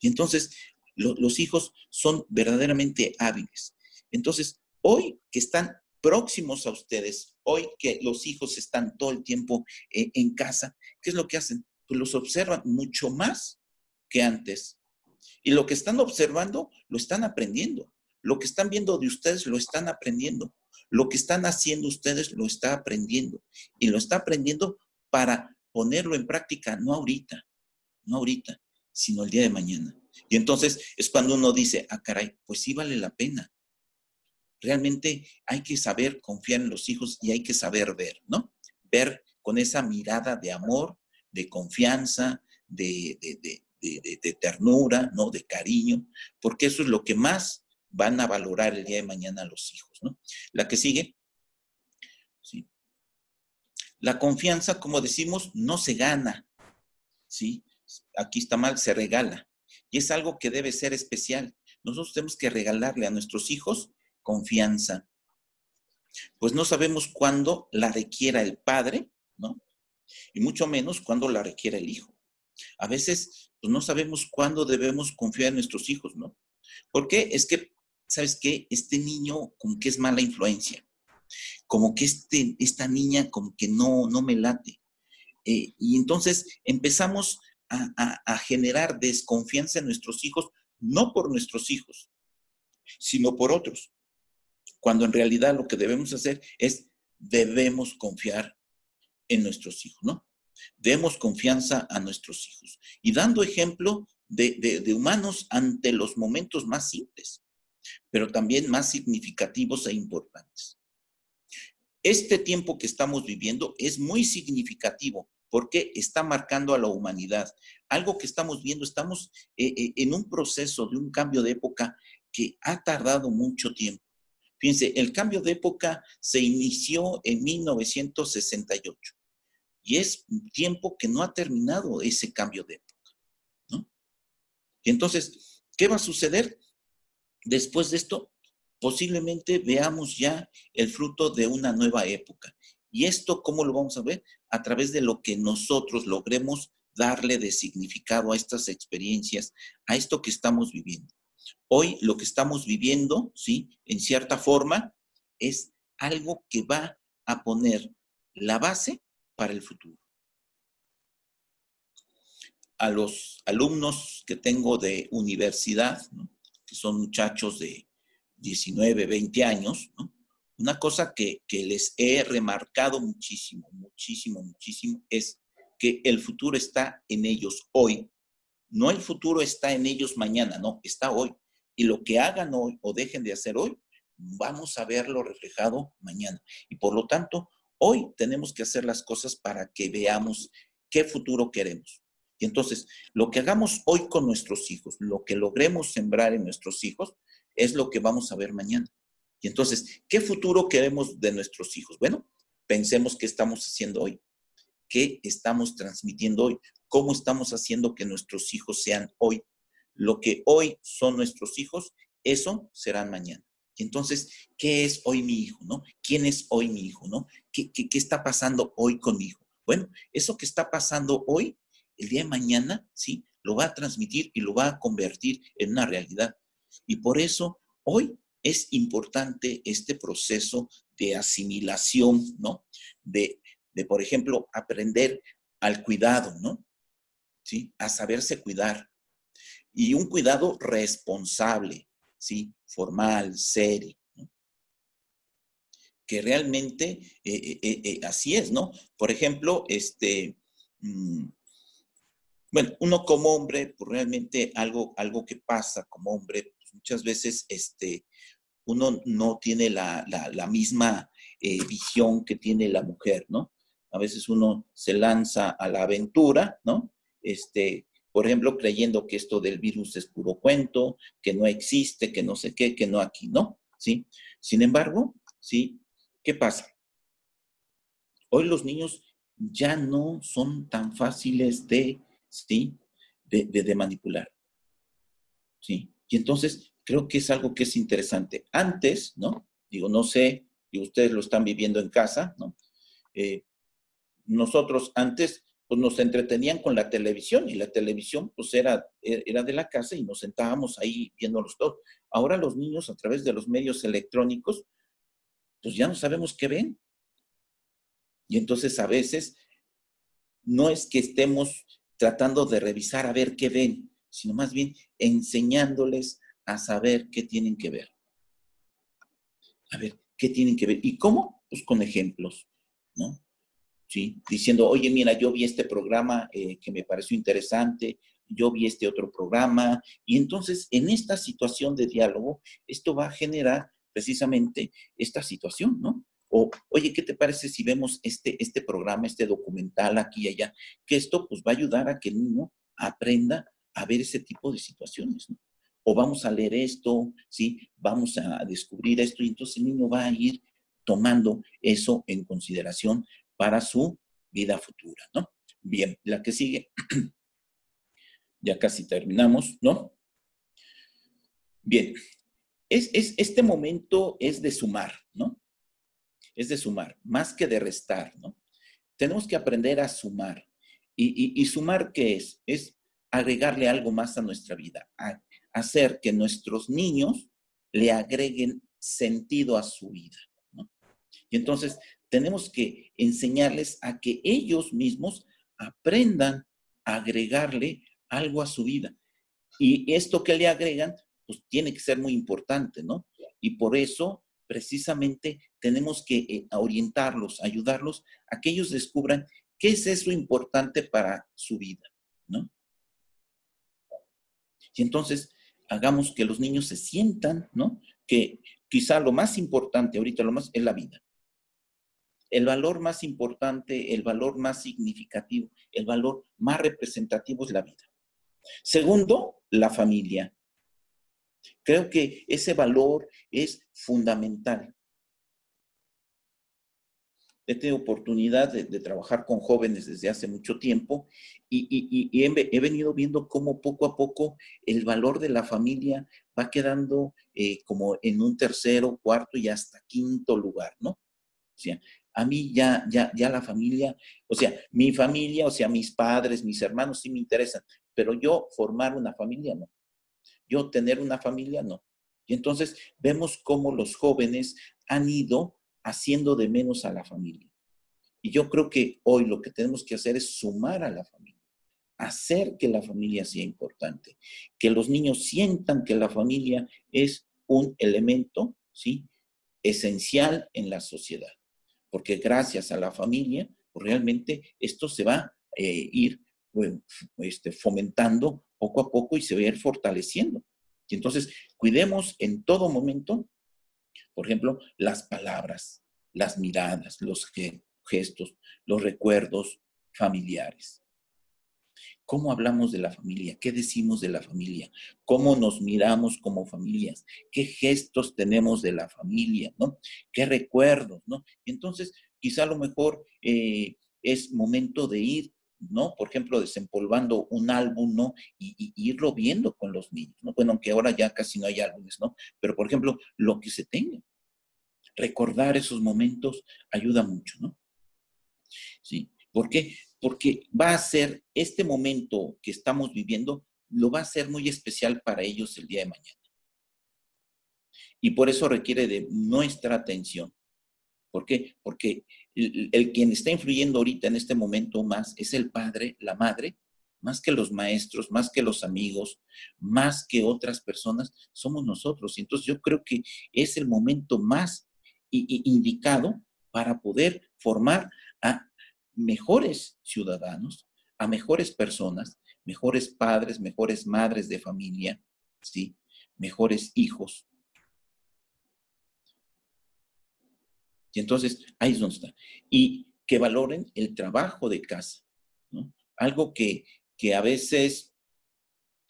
Y entonces los hijos son verdaderamente hábiles. Entonces, hoy que están próximos a ustedes, hoy que los hijos están todo el tiempo eh, en casa, ¿qué es lo que hacen? Pues los observan mucho más que antes. Y lo que están observando, lo están aprendiendo. Lo que están viendo de ustedes, lo están aprendiendo. Lo que están haciendo ustedes, lo está aprendiendo. Y lo está aprendiendo para ponerlo en práctica, no ahorita, no ahorita, sino el día de mañana. Y entonces es cuando uno dice, ah, caray, pues sí vale la pena. Realmente hay que saber confiar en los hijos y hay que saber ver, ¿no? Ver con esa mirada de amor, de confianza, de, de, ternura, ¿no? De cariño, porque eso es lo que más van a valorar el día de mañana los hijos, ¿no? La que sigue. ¿sí? La confianza, como decimos, no se gana, ¿sí? Aquí está mal, se regala. Y es algo que debe ser especial. Nosotros tenemos que regalarle a nuestros hijos confianza. Pues no sabemos cuándo la requiera el padre, ¿no? Y mucho menos cuándo la requiera el hijo. A veces pues no sabemos cuándo debemos confiar en nuestros hijos, ¿no? Porque es que, ¿sabes qué? Este niño como que es mala influencia, como que este, esta niña como que no, no me late. Eh, y entonces empezamos a, a generar desconfianza en nuestros hijos, no por nuestros hijos, sino por otros. Cuando en realidad lo que debemos hacer es, debemos confiar en nuestros hijos, ¿no? Demos confianza a nuestros hijos y dando ejemplo de, humanos ante los momentos más simples, pero también más significativos e importantes. Este tiempo que estamos viviendo es muy significativo porque está marcando a la humanidad. Algo que estamos viendo, estamos eh, eh, en un proceso de un cambio de época que ha tardado mucho tiempo. Fíjense, el cambio de época se inició en 1968 y es tiempo que no ha terminado ese cambio de época. ¿no? Entonces, ¿qué va a suceder después de esto? Posiblemente veamos ya el fruto de una nueva época. ¿Y esto cómo lo vamos a ver? A través de lo que nosotros logremos darle de significado a estas experiencias, a esto que estamos viviendo. Hoy lo que estamos viviendo, ¿sí? En cierta forma, es algo que va a poner la base para el futuro. A los alumnos que tengo de universidad, que son muchachos de 19, 20 años, una cosa que, que les he remarcado muchísimo, muchísimo, muchísimo, es que el futuro está en ellos hoy. No el futuro está en ellos mañana, no, está hoy. Y lo que hagan hoy o dejen de hacer hoy, vamos a verlo reflejado mañana. Y por lo tanto, Hoy tenemos que hacer las cosas para que veamos qué futuro queremos. Y entonces, lo que hagamos hoy con nuestros hijos, lo que logremos sembrar en nuestros hijos, es lo que vamos a ver mañana. Y entonces, ¿qué futuro queremos de nuestros hijos? Bueno, pensemos qué estamos haciendo hoy, qué estamos transmitiendo hoy, cómo estamos haciendo que nuestros hijos sean hoy. Lo que hoy son nuestros hijos, eso serán mañana entonces, ¿qué es hoy mi hijo? ¿No? ¿Quién es hoy mi hijo? ¿No? ¿Qué, está pasando hoy con mi hijo? Bueno, eso que está pasando hoy, el día de mañana, ¿sí? Lo va a transmitir y lo va a convertir en una realidad. Y por eso hoy es importante este proceso de asimilación, ¿no? De, de, por ejemplo, aprender al cuidado, ¿no? ¿Sí? A saberse cuidar. Y un cuidado responsable, ¿sí? Formal, serio. Que realmente eh, eh, eh, así es, ¿no? Por ejemplo, este, mm, bueno, uno como hombre, pues realmente algo, algo que pasa como hombre, pues muchas veces este, uno no tiene la, la misma visión que tiene la mujer, ¿no? A veces uno se lanza a la aventura, ¿no? Este, por ejemplo, creyendo que esto del virus es puro cuento, que no existe, que no sé qué, que no aquí, ¿no? ¿Sí? Sin embargo, ¿sí? ¿Qué pasa? Hoy los niños ya no son tan fáciles de, ¿sí? De, manipular. ¿Sí? Y entonces creo que es algo que es interesante. Antes, ¿no? Digo, no sé, y ustedes lo están viviendo en casa, ¿no? Eh, nosotros antes pues nos entretenían con la televisión y la televisión pues era, e, era de la casa y nos sentábamos ahí viéndolos todos. Ahora los niños a través de los medios electrónicos pues ya no sabemos qué ven. Y entonces a veces no es que estemos tratando de revisar a ver qué ven, sino más bien enseñándoles a saber qué tienen que ver. A ver, ¿qué tienen que ver? ¿Y cómo? Pues con ejemplos, ¿no? Diciendo, oye, mira, yo vi este programa eh, que me pareció interesante, yo vi este otro programa. Y entonces, en esta situación de diálogo, esto va a generar precisamente esta situación, ¿no? O, oye, ¿qué te parece si vemos este, este programa, este documental aquí y allá? Que esto pues va a ayudar a que el niño aprenda a ver ese tipo de situaciones, ¿no? O vamos a leer esto, ¿sí? Vamos a descubrir esto y entonces el niño va a ir tomando eso en consideración para su vida futura, ¿no? Bien, la que sigue. <clears throat> ya casi terminamos, ¿no? Bien, es, este momento es de sumar, ¿no? Es de sumar, más que de restar, ¿no? Tenemos que aprender a sumar. ¿Y, sumar qué es? Es agregarle algo más a nuestra vida, hacer que nuestros niños le agreguen sentido a su vida, ¿no? Y entonces tenemos que enseñarles a que ellos mismos aprendan a agregarle algo a su vida. Y esto que le agregan, pues tiene que ser muy importante, ¿no? Y por eso, precisamente, tenemos que eh, orientarlos, ayudarlos a que ellos descubran qué es eso importante para su vida, ¿no? Y entonces, hagamos que los niños se sientan, ¿no? Que quizá lo más importante ahorita, lo más, es la vida. El valor más importante, el valor más significativo, el valor más representativo es la vida. Segundo, la familia. Creo que ese valor es fundamental. He tenido oportunidad de, trabajar con jóvenes desde hace mucho tiempo y, he, venido viendo cómo poco a poco el valor de la familia va quedando eh, como en un tercero, cuarto y hasta quinto lugar, ¿no? O sea, a mí ya, ya, ya la familia, o sea, mi familia, o sea, mis padres, mis hermanos sí me interesan, pero yo formar una familia no. Yo tener una familia no. Y entonces vemos cómo los jóvenes han ido haciendo de menos a la familia. Y yo creo que hoy lo que tenemos que hacer es sumar a la familia, hacer que la familia sea importante, que los niños sientan que la familia es un elemento, ¿sí? Esencial en la sociedad. Porque gracias a la familia, pues realmente esto se va a eh, ir este, fomentando poco a poco y se va a ir fortaleciendo. Y entonces, cuidemos en todo momento, por ejemplo, las palabras, las miradas, los gestos, los recuerdos familiares. ¿Cómo hablamos de la familia? ¿Qué decimos de la familia? ¿Cómo nos miramos como familias? ¿Qué gestos tenemos de la familia? ¿no? ¿Qué recuerdos? ¿no? entonces, quizá a lo mejor eh, es momento de ir ¿no? Por ejemplo, desempolvando un álbum, ¿no? Y, irlo viendo con los niños, ¿no? Bueno, aunque ahora ya casi no hay álbumes, ¿no? Pero, por ejemplo, lo que se tenga. Recordar esos momentos ayuda mucho, ¿no? Sí. ¿Por qué? Porque va a ser este momento que estamos viviendo, lo va a ser muy especial para ellos el día de mañana. Y por eso requiere de nuestra atención. ¿Por qué? Porque el, quien está influyendo ahorita en este momento más es el padre, la madre, más que los maestros, más que los amigos, más que otras personas, somos nosotros. Y entonces yo creo que es el momento más indicado para poder formar a mejores ciudadanos, a mejores personas, mejores padres, mejores madres de familia, ¿sí? mejores hijos, Y entonces ahí es donde está. Y que valoren el trabajo de casa, ¿no? Algo que, que a veces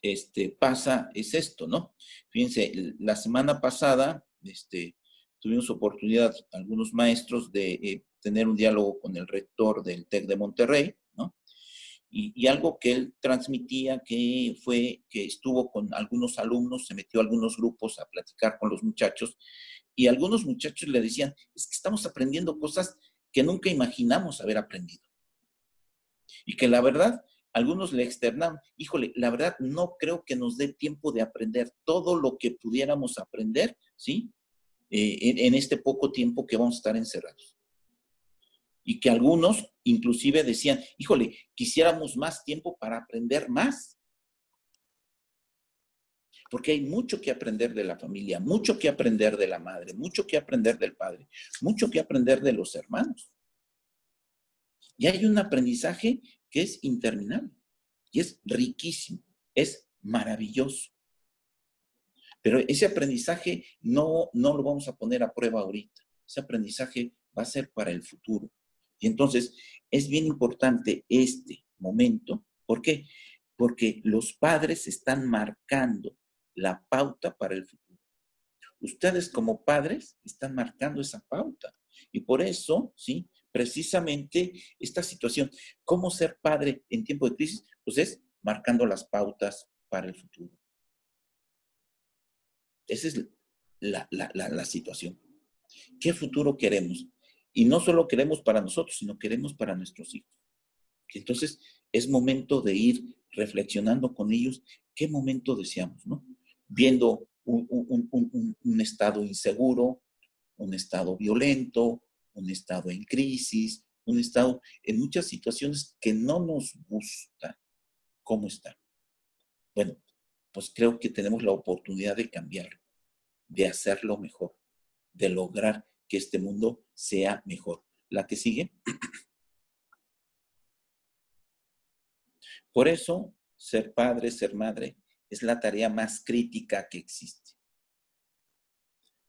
este, pasa es esto, ¿no? Fíjense, la semana pasada este, tuvimos oportunidad, algunos maestros, de eh, tener un diálogo con el rector del TEC de Monterrey, ¿no? Y, y, algo que él transmitía que fue que estuvo con algunos alumnos, se metió a algunos grupos a platicar con los muchachos y algunos muchachos le decían, es que estamos aprendiendo cosas que nunca imaginamos haber aprendido. Y que la verdad, algunos le externan, híjole, la verdad no creo que nos dé tiempo de aprender todo lo que pudiéramos aprender, ¿sí? Eh, en, en este poco tiempo que vamos a estar encerrados. Y que algunos inclusive decían, híjole, quisiéramos más tiempo para aprender más porque hay mucho que aprender de la familia, mucho que aprender de la madre, mucho que aprender del padre, mucho que aprender de los hermanos. Y hay un aprendizaje que es interminable y es riquísimo. es maravilloso. Pero ese aprendizaje no, no lo vamos a poner a prueba ahorita. Ese aprendizaje va a ser para el futuro. Y entonces es bien importante este momento. ¿Por qué? Porque los padres están marcando la pauta para el futuro. Ustedes como padres están marcando esa pauta. Y por eso, ¿sí? Precisamente esta situación, ¿cómo ser padre en tiempo de crisis? Pues es marcando las pautas para el futuro. Esa es la, la situación. ¿Qué futuro queremos? Y no solo queremos para nosotros, sino queremos para nuestros hijos. Entonces, es momento de ir reflexionando con ellos qué momento deseamos, ¿no? Viendo un, estado inseguro, un estado violento, un estado en crisis, un estado en muchas situaciones que no nos gusta cómo está. Bueno, pues creo que tenemos la oportunidad de cambiarlo, de hacerlo mejor, de lograr que este mundo sea mejor. La que sigue. Por eso, ser padre, ser madre, es la tarea más crítica que existe.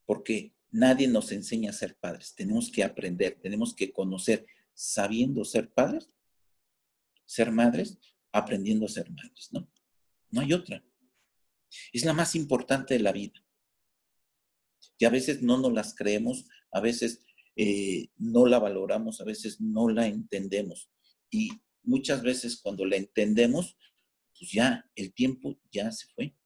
Porque nadie nos enseña a ser padres. Tenemos que aprender, tenemos que conocer, sabiendo ser padres, ser madres, aprendiendo a ser madres, ¿no? No hay otra. Es la más importante de la vida. Y a veces no nos las creemos, a veces eh, no la valoramos, a veces no la entendemos. Y muchas veces cuando la entendemos, pues ya el tiempo ya se fue.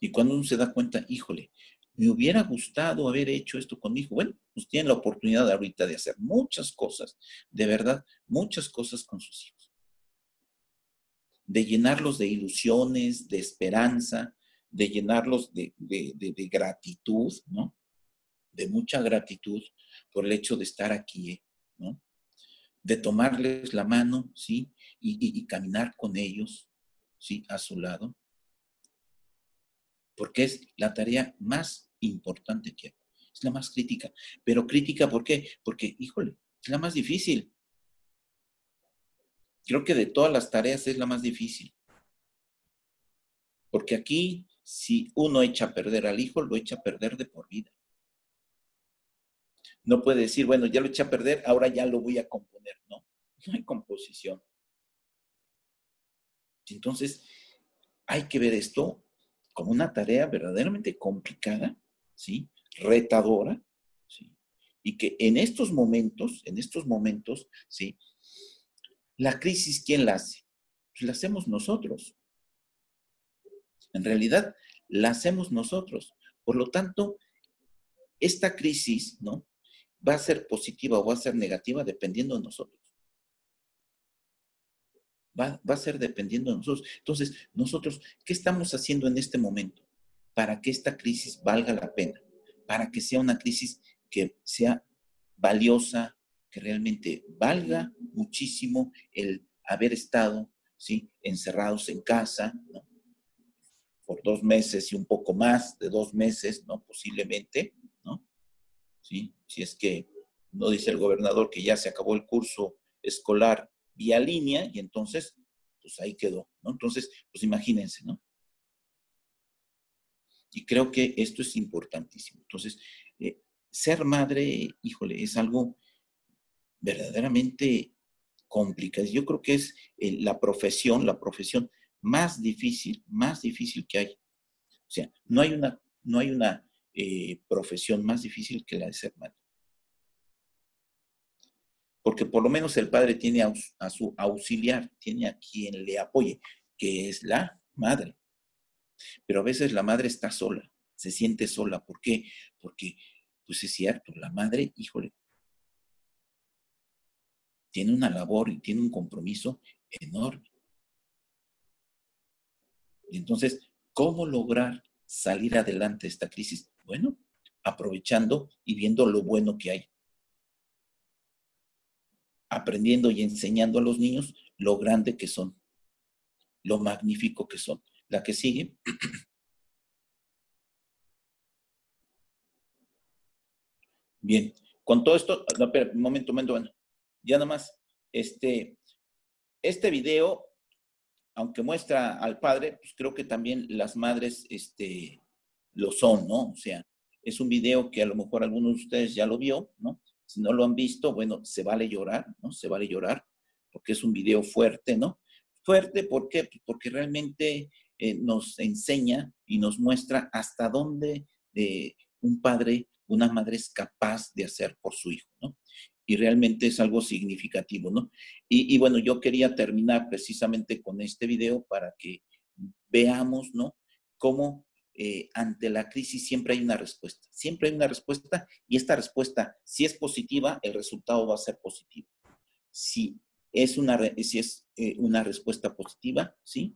Y cuando uno se da cuenta, híjole, me hubiera gustado haber hecho esto con mi hijo. Bueno, pues tienen la oportunidad ahorita de hacer muchas cosas, de verdad, muchas cosas con sus hijos. De llenarlos de ilusiones, de esperanza, de llenarlos de, de gratitud, ¿no? De mucha gratitud por el hecho de estar aquí, ¿no? de tomarles la mano, ¿sí? Y, caminar con ellos, ¿sí? A su lado. Porque es la tarea más importante que hay. Es la más crítica. Pero crítica, ¿por qué? Porque, híjole, es la más difícil. Creo que de todas las tareas es la más difícil. Porque aquí, si uno echa a perder al hijo, lo echa a perder de por vida. No puede decir, bueno, ya lo eché a perder, ahora ya lo voy a componer. No, <laughs> no hay composición. Entonces, hay que ver esto como una tarea verdaderamente complicada, ¿sí? Retadora, ¿sí? Y que en estos momentos, en estos momentos, ¿sí? La crisis, ¿quién la hace? Pues la hacemos nosotros. En realidad, la hacemos nosotros. Por lo tanto, esta crisis, ¿no? va a ser positiva o va a ser negativa dependiendo de nosotros. Va, a ser dependiendo de nosotros. Entonces, nosotros, ¿qué estamos haciendo en este momento para que esta crisis valga la pena? Para que sea una crisis que sea valiosa, que realmente valga muchísimo el haber estado, ¿sí? Encerrados en casa, ¿no? Por dos meses y un poco más de dos meses, ¿no? Posiblemente, ¿sí? Si es que no dice el gobernador que ya se acabó el curso escolar vía línea y entonces, pues ahí quedó, ¿no? Entonces, pues imagínense, ¿no? Y creo que esto es importantísimo. Entonces, eh, ser madre, híjole, es algo verdaderamente complicado. Yo creo que es eh, la profesión, la profesión más difícil, más difícil que hay. O sea, no hay una, no hay una eh, profesión más difícil que la de ser madre. Porque por lo menos el padre tiene a, su auxiliar, tiene a quien le apoye, que es la madre. Pero a veces la madre está sola, se siente sola. ¿Por qué? Porque, pues es cierto, la madre, híjole, tiene una labor y tiene un compromiso enorme. Entonces, ¿cómo lograr salir adelante de esta crisis? Bueno, aprovechando y viendo lo bueno que hay. Aprendiendo y enseñando a los niños lo grande que son, lo magnífico que son. La que sigue. <clears throat> Bien, con todo esto, no, espera, un momento, un momento, bueno, ya nada más, este, este video aunque muestra al padre, pues creo que también las madres este, lo son, ¿no? O sea, es un video que a lo mejor algunos de ustedes ya lo vio, ¿no? Si no lo han visto, bueno, se vale llorar, ¿no? Se vale llorar, porque es un video fuerte, ¿no? Fuerte, ¿por qué? Pues porque realmente eh, nos enseña y nos muestra hasta dónde eh, un padre, una madre es capaz de hacer por su hijo, ¿no? Y realmente es algo significativo, ¿no? Y, bueno, yo quería terminar precisamente con este video para que veamos, ¿no? Cómo eh, ante la crisis siempre hay una respuesta, siempre hay una respuesta y esta respuesta, si es positiva, el resultado va a ser positivo. Si es una, si es, eh, una respuesta positiva, ¿sí?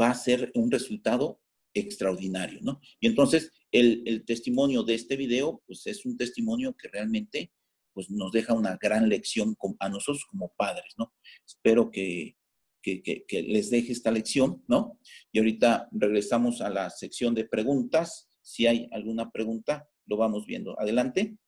Va a ser un resultado extraordinario, ¿no? Y entonces el, el, testimonio de este video, pues es un testimonio que realmente pues nos deja una gran lección a nosotros como padres, ¿no? Espero que, que, les deje esta lección, ¿no? Y ahorita regresamos a la sección de preguntas. Si hay alguna pregunta, lo vamos viendo. Adelante.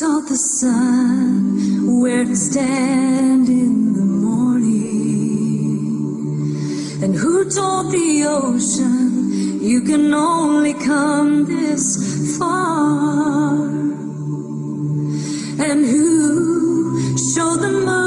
Taught the sun where to stand in the morning? And who told the ocean you can only come this far? And who showed the moon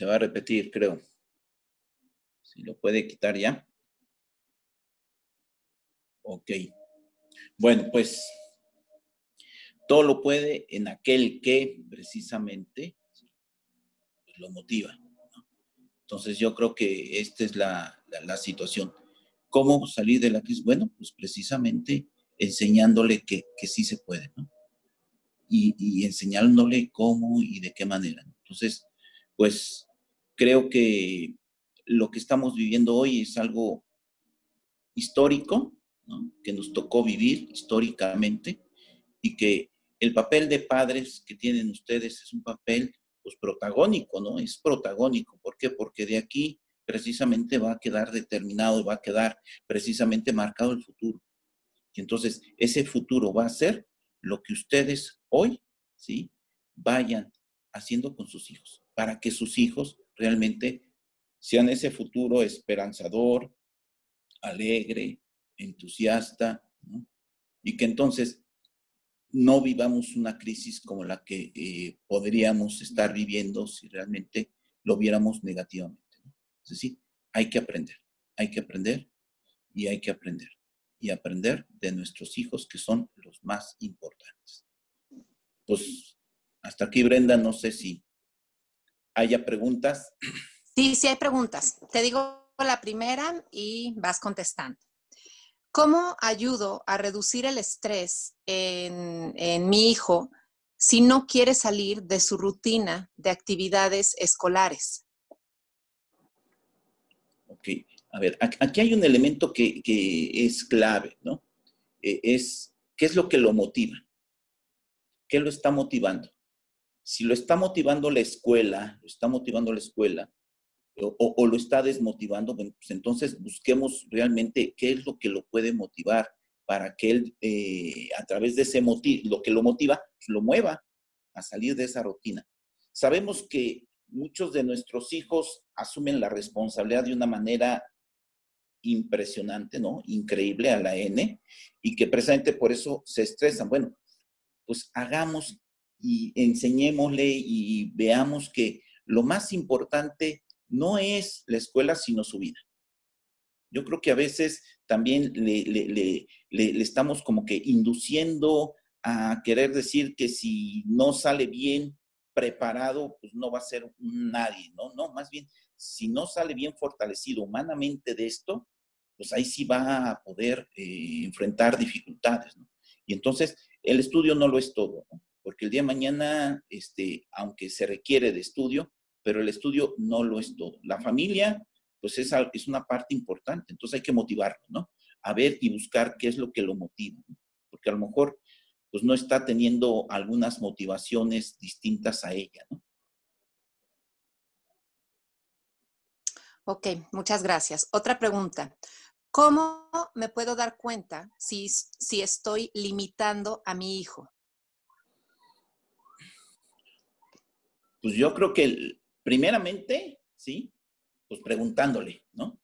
Se va a repetir, creo. Si lo puede quitar ya. Ok. Bueno, pues todo lo puede en aquel que precisamente lo motiva. Entonces yo creo que esta es la, la- la situación. ¿Cómo salir de la crisis? Bueno, pues precisamente enseñándole que, que sí se puede, ¿no? Y, y enseñándole cómo y de qué manera. Entonces, pues creo que lo que estamos viviendo hoy es algo histórico, ¿no? que nos tocó vivir históricamente y que el papel de padres que tienen ustedes es un papel pues protagónico, ¿no? Es protagónico. ¿Por qué? Porque de aquí precisamente va a quedar determinado, va a quedar precisamente marcado el futuro. Y entonces ese futuro va a ser lo que ustedes hoy, ¿sí? Vayan haciendo con sus hijos, para que sus hijos realmente sean ese futuro esperanzador, alegre, entusiasta, ¿no? Y que entonces no vivamos una crisis como la que eh, podríamos estar viviendo si realmente lo viéramos negativamente. Es decir, hay que aprender, hay que aprender y hay que aprender. Y aprender de nuestros hijos que son los más importantes. Pues hasta aquí, Brenda, no sé si haya preguntas. Sí, sí hay preguntas. Te digo la primera y vas contestando. ¿Cómo ayudo a reducir el estrés en, en mi hijo si no quiere salir de su rutina de actividades escolares? Ok, a ver, aquí hay un elemento que, que es clave, ¿no? Eh, es, ¿qué es lo que lo motiva? ¿Qué lo está motivando? Si lo está motivando la escuela, lo está motivando la escuela, o, lo está desmotivando, bueno, pues entonces busquemos realmente qué es lo que lo puede motivar para que él, eh, a través de ese motivo, lo que lo motiva, pues lo mueva a salir de esa rutina. Sabemos que muchos de nuestros hijos asumen la responsabilidad de una manera impresionante, ¿no? Increíble a la N, y que precisamente por eso se estresan. Bueno, pues hagamos y enseñémosle y veamos que lo más importante no es la escuela, sino su vida. Yo creo que a veces también le, le- estamos como que induciendo a querer decir que si no sale bien preparado, pues no va a ser nadie, ¿no? No, más bien, si no sale bien fortalecido humanamente de esto, pues ahí sí va a poder eh, enfrentar dificultades, ¿no? Y entonces, el estudio no lo es todo, ¿no? Porque el día de mañana, este, aunque se requiere de estudio, pero el estudio no lo es todo. La familia, pues es, es una parte importante, entonces hay que motivarlo, ¿no? A ver y buscar qué es lo que lo motiva. Porque a lo mejor pues no está teniendo algunas motivaciones distintas a ella, ¿no? Ok, muchas gracias. Otra pregunta. ¿Cómo me puedo dar cuenta si, si estoy limitando a mi hijo? Pues yo creo que primeramente, ¿sí? Pues preguntándole, ¿no?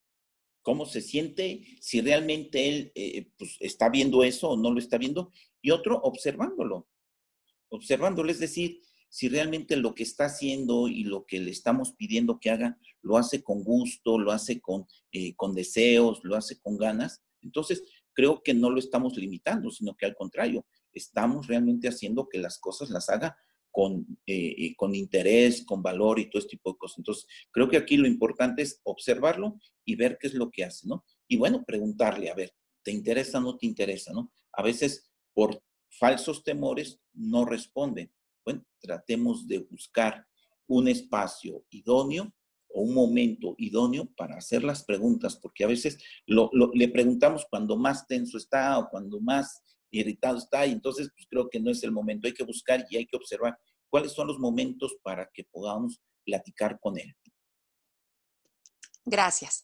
¿Cómo se siente? Si realmente él eh, pues, está viendo eso o no lo está viendo. Y otro, observándolo. Observándolo, es decir, si realmente lo que está haciendo y lo que le estamos pidiendo que haga lo hace con gusto, lo hace con, eh, con deseos, lo hace con ganas, entonces creo que no lo estamos limitando, sino que al contrario, estamos realmente haciendo que las cosas las haga con, eh, con interés, con valor y todo este tipo de cosas. Entonces, creo que aquí lo importante es observarlo y ver qué es lo que hace, ¿no? Y bueno, preguntarle, a ver, ¿te interesa o no te interesa, no? A veces por falsos temores no responden. Bueno, tratemos de buscar un espacio idóneo o un momento idóneo para hacer las preguntas, porque a veces le preguntamos cuando más tenso está o cuando más irritado está, y entonces pues creo que no es el momento. Hay que buscar y hay que observar cuáles son los momentos para que podamos platicar con él. Gracias.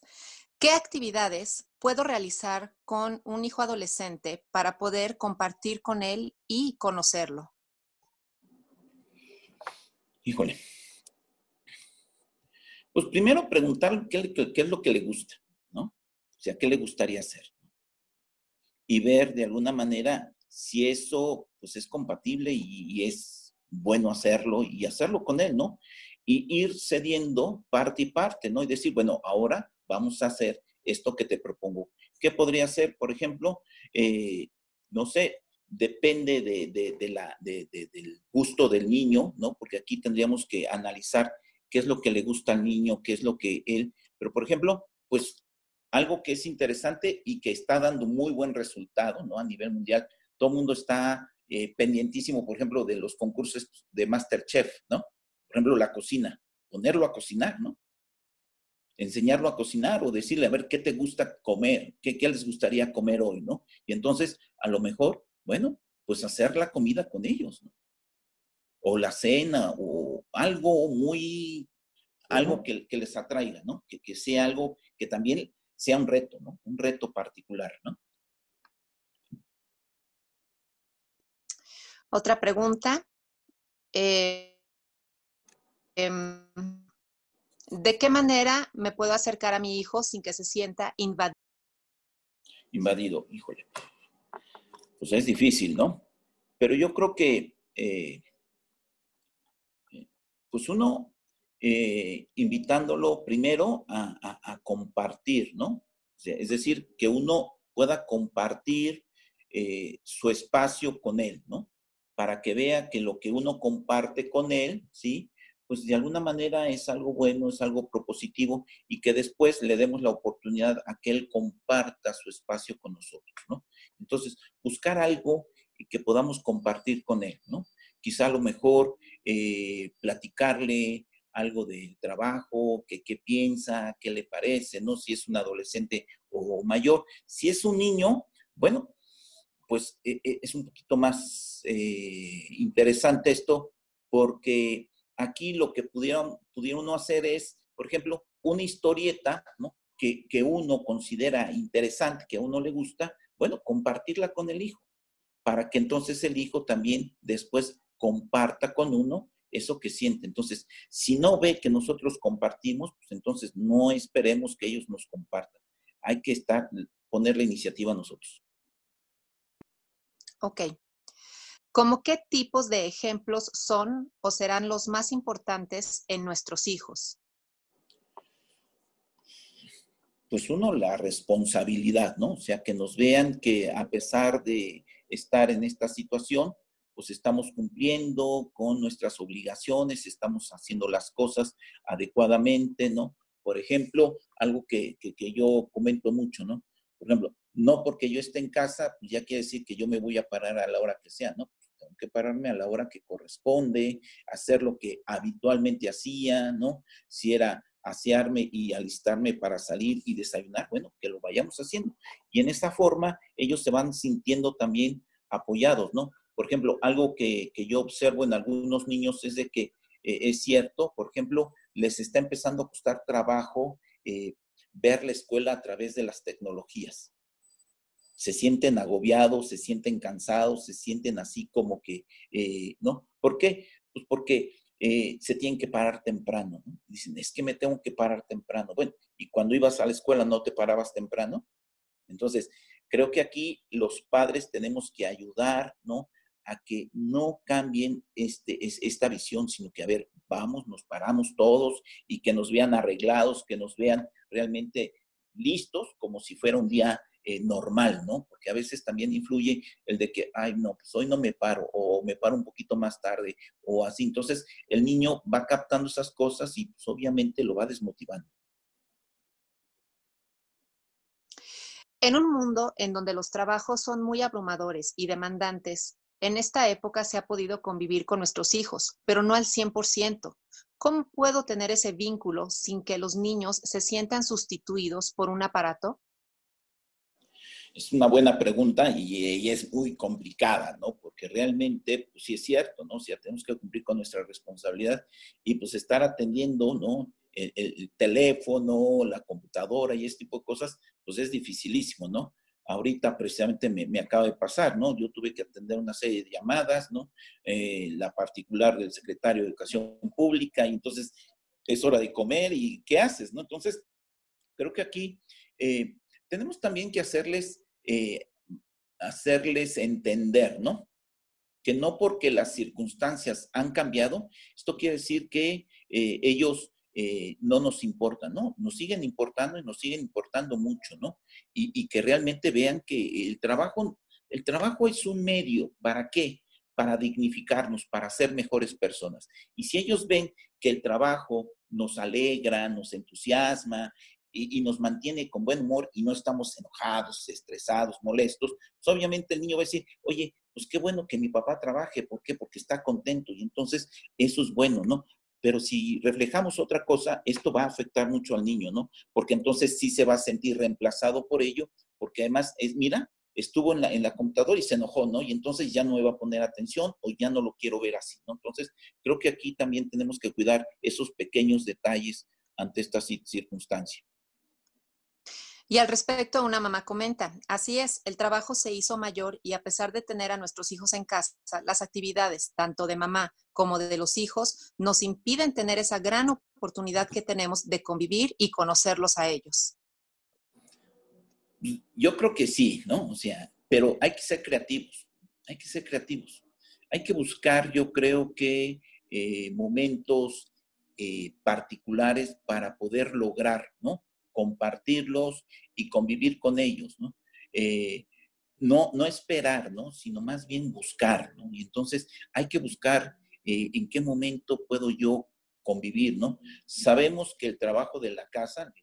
¿Qué actividades puedo realizar con un hijo adolescente para poder compartir con él y conocerlo? Híjole. Pues primero preguntar qué, qué, es lo que le gusta, ¿no? O sea, qué le gustaría hacer. Y ver de alguna manera si eso pues es compatible y, es bueno hacerlo y hacerlo con él, ¿no? Y ir cediendo parte y parte, ¿no? Y decir, bueno, ahora vamos a hacer esto que te propongo. ¿Qué podría ser? Por ejemplo, eh, no sé, depende de, la, del gusto del niño, ¿no? Porque aquí tendríamos que analizar qué es lo que le gusta al niño, qué es lo que él, pero por ejemplo, pues algo que es interesante y que está dando muy buen resultado, ¿no? A nivel mundial, todo el mundo está eh, pendientísimo, por ejemplo, de los concursos de Masterchef, ¿no? Por ejemplo, la cocina, ponerlo a cocinar, ¿no? enseñarlo a cocinar o decirle, a ver, ¿qué te gusta comer? ¿Qué, ¿Qué, les gustaría comer hoy? ¿no? Y entonces, a lo mejor, bueno, pues hacer la comida con ellos, ¿no? O la cena, o algo muy, algo que, que les atraiga, ¿no? Que, que, sea algo que también sea un reto, ¿no? Un reto particular, ¿no? Otra pregunta. Eh, eh, ¿De qué manera me puedo acercar a mi hijo sin que se sienta invadido? Invadido, híjole. Pues es difícil, ¿no? Pero yo creo que, eh, pues uno, eh, invitándolo primero a, compartir, ¿no? es decir, que uno pueda compartir eh, su espacio con él, ¿no? Para que vea que lo que uno comparte con él, ¿sí? pues de alguna manera es algo bueno, es algo propositivo y que después le demos la oportunidad a que él comparta su espacio con nosotros, ¿no? Entonces, buscar algo que podamos compartir con él, ¿no? Quizá a lo mejor eh, platicarle algo del trabajo, qué piensa, qué le parece, ¿no? Si es un adolescente o mayor. Si es un niño, bueno, pues e, e, es un poquito más eh, interesante esto porque aquí lo que pudieron, pudieron uno hacer es, por ejemplo, una historieta, ¿no? Que, que uno considera interesante, que a uno le gusta, bueno, compartirla con el hijo, para que entonces el hijo también después comparta con uno eso que siente. Entonces, si no ve que nosotros compartimos, pues entonces no esperemos que ellos nos compartan. Hay que estar, poner la iniciativa a nosotros. Ok. ¿Cómo qué tipos de ejemplos son o serán los más importantes en nuestros hijos? Pues uno, la responsabilidad, ¿no? O sea, que nos vean que a pesar de estar en esta situación, pues estamos cumpliendo con nuestras obligaciones, estamos haciendo las cosas adecuadamente, ¿no? Por ejemplo, algo que, que, yo comento mucho, ¿no? Por ejemplo, no porque yo esté en casa, pues ya quiere decir que yo me voy a parar a la hora que sea, ¿no? tengo que pararme a la hora que corresponde, hacer lo que habitualmente hacía, ¿no? Si era asearme y alistarme para salir y desayunar, bueno, que lo vayamos haciendo. Y en esta forma ellos se van sintiendo también apoyados, ¿no? Por ejemplo, algo que, yo observo en algunos niños es de que eh, es cierto, por ejemplo, les está empezando a costar trabajo eh, ver la escuela a través de las tecnologías. Se sienten agobiados, se sienten cansados, se sienten así como que, eh, ¿no? ¿Por qué? Pues porque se tienen que parar temprano. Dicen, es que me tengo que parar temprano. Bueno, y cuando ibas a la escuela no te parabas temprano. Entonces, creo que aquí los padres tenemos que ayudar, ¿no? A que no cambien este, esta visión, sino que, a ver, vamos, nos paramos todos y que nos vean arreglados, que nos vean realmente listos, como si fuera un día eh, normal, ¿no? Porque a veces también influye el de que, ay, no, pues hoy no me paro, o me paro un poquito más tarde, o así. Entonces, el niño va captando esas cosas y pues, obviamente lo va desmotivando. En un mundo en donde los trabajos son muy abrumadores y demandantes, en esta época se ha podido convivir con nuestros hijos, pero no al 100%. ¿Cómo puedo tener ese vínculo sin que los niños se sientan sustituidos por un aparato? Es una buena pregunta y, es muy complicada, ¿no? Porque realmente, pues sí es cierto, ¿no? O sea, tenemos que cumplir con nuestra responsabilidad y pues estar atendiendo, ¿no? El, el teléfono, la computadora y este tipo de cosas, pues es dificilísimo, ¿no? Ahorita precisamente me, acaba de pasar, ¿no? Yo tuve que atender una serie de llamadas, ¿no? Eh, la particular del secretario de Educación Pública, y entonces es hora de comer y ¿qué haces, no? Entonces, creo que aquí eh, tenemos también que hacerles, eh, hacerles entender, ¿no? Que no porque las circunstancias han cambiado, esto quiere decir que ellos eh, no nos importa, ¿no? Nos siguen importando y nos siguen importando mucho, ¿no? Y, que realmente vean que el trabajo, el trabajo es un medio, ¿para qué? Para dignificarnos, para ser mejores personas. Y si ellos ven que el trabajo nos alegra, nos entusiasma y, nos mantiene con buen humor y no estamos enojados, estresados, molestos, pues obviamente el niño va a decir, oye, pues qué bueno que mi papá trabaje, ¿por qué? Porque está contento y entonces eso es bueno, ¿no? Pero si reflejamos otra cosa, esto va a afectar mucho al niño, ¿no? Porque entonces sí se va a sentir reemplazado por ello, porque además es, mira, estuvo en la, en la computadora y se enojó, ¿no? Y entonces ya no me va a poner atención o ya no lo quiero ver así, ¿no? Entonces, creo que aquí también tenemos que cuidar esos pequeños detalles ante esta circunstancia. Y al respecto, una mamá comenta, así es, el trabajo se hizo mayor y a pesar de tener a nuestros hijos en casa, las actividades, tanto de mamá como de los hijos, nos impiden tener esa gran oportunidad que tenemos de convivir y conocerlos a ellos. Yo creo que sí, ¿no? O sea, pero hay que ser creativos, hay que ser creativos. Hay que buscar, yo creo que, eh, momentos eh, particulares para poder lograr, ¿no? compartirlos y convivir con ellos, ¿no? Eh, no, no esperar, ¿no? Sino más bien buscar, ¿no? Y entonces hay que buscar eh, en qué momento puedo yo convivir, ¿no? Sabemos que el trabajo de la casa,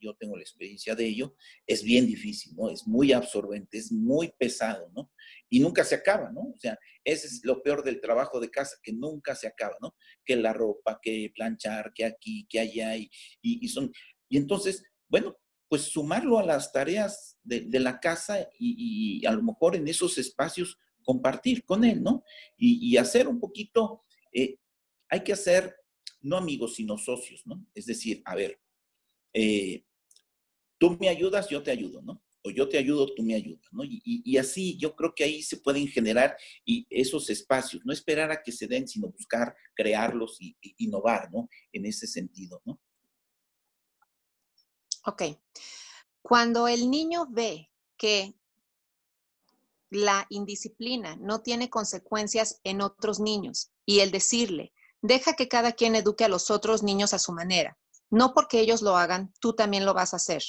yo tengo la experiencia de ello, es bien difícil, ¿no? Es muy absorbente, es muy pesado, ¿no? Y nunca se acaba, ¿no? O sea, ese es lo peor del trabajo de casa, que nunca se acaba, ¿no? Que la ropa, que planchar, que aquí, que allá, y, y son... Y entonces bueno, pues sumarlo a las tareas de, la casa y, a lo mejor en esos espacios compartir con él, ¿no? Y, hacer un poquito, eh, hay que hacer, no amigos, sino socios, ¿no? Es decir, a ver, eh, tú me ayudas, yo te ayudo, ¿no? O yo te ayudo, tú me ayudas, ¿no? Y, así yo creo que ahí se pueden generar y esos espacios, no esperar a que se den, sino buscar crearlos y innovar, ¿no? En ese sentido, ¿no? Ok. Cuando el niño ve que la indisciplina no tiene consecuencias en otros niños y el decirle, deja que cada quien eduque a los otros niños a su manera, no porque ellos lo hagan, tú también lo vas a hacer.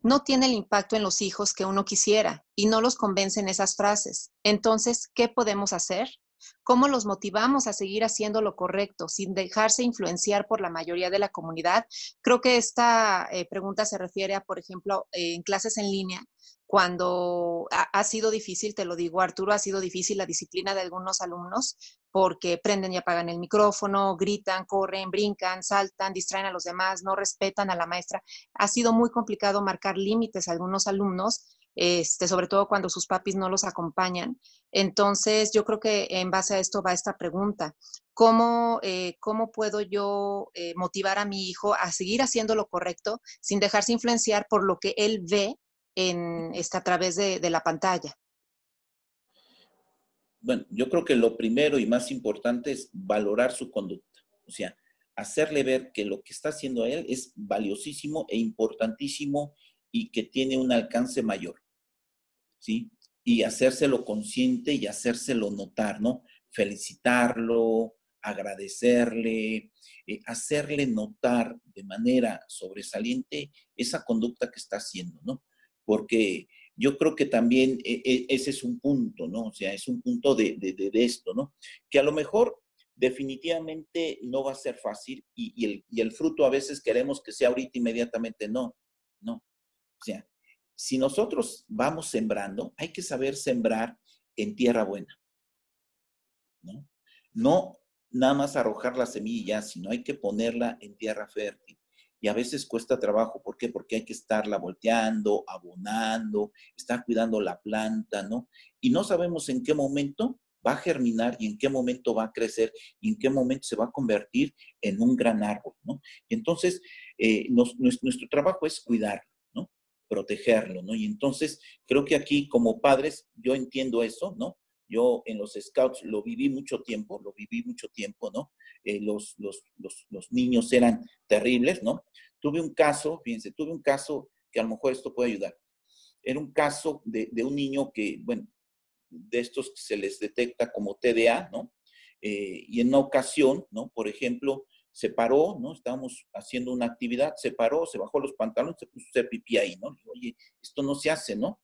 No tiene el impacto en los hijos que uno quisiera y no los convencen esas frases. Entonces, ¿qué podemos hacer? ¿Cómo los motivamos a seguir haciendo lo correcto sin dejarse influenciar por la mayoría de la comunidad? Creo que esta eh, pregunta se refiere a, por ejemplo, en clases en línea, cuando ha, sido difícil, te lo digo Arturo, ha sido difícil la disciplina de algunos alumnos porque prenden y apagan el micrófono, gritan, corren, brincan, saltan, distraen a los demás, no respetan a la maestra. Ha sido muy complicado marcar límites a algunos alumnos este, sobre todo cuando sus papis no los acompañan. Entonces, yo creo que en base a esto va esta pregunta. ¿Cómo, eh, cómo puedo yo eh, motivar a mi hijo a seguir haciendo lo correcto sin dejarse influenciar por lo que él ve en, este, a través de, de la pantalla? Bueno, yo creo que lo primero y más importante es valorar su conducta. O sea, hacerle ver que lo que está haciendo él es valiosísimo e importantísimo y que tiene un alcance mayor. Y hacérselo consciente y hacérselo notar, ¿no? Felicitarlo, agradecerle, eh, hacerle notar de manera sobresaliente esa conducta que está haciendo, ¿no? Porque yo creo que también eh, eh, ese es un punto, ¿no? O sea, es un punto de, de, esto, ¿no? Que a lo mejor definitivamente no va a ser fácil y, el, y, el, fruto a veces queremos que sea ahorita inmediatamente, no, no. O sea, si nosotros vamos sembrando, hay que saber sembrar en tierra buena, ¿no? No nada más arrojar la semilla, sino hay que ponerla en tierra fértil. Y a veces cuesta trabajo, ¿por qué? Porque hay que estarla volteando, abonando, estar cuidando la planta, ¿no? Y no sabemos en qué momento va a germinar y en qué momento va a crecer y en qué momento se va a convertir en un gran árbol, ¿no? Y entonces, eh, nuestro, trabajo es cuidarlo. Protegerlo, ¿no? Y entonces, creo que aquí como padres, yo entiendo eso, ¿no? Yo en los scouts lo viví mucho tiempo, lo viví mucho tiempo, ¿no? Eh, los, los, los, niños eran terribles, ¿no? Tuve un caso, fíjense, tuve un caso que a lo mejor esto puede ayudar. Era un caso de, de un niño que, bueno, de estos se les detecta como TDA, ¿no? Eh, y en una ocasión, ¿no? Por ejemplo, se paró, ¿no? Estábamos haciendo una actividad, se paró, se bajó los pantalones, se puso a hacer pipí ahí, ¿no? Oye, esto no se hace, ¿no?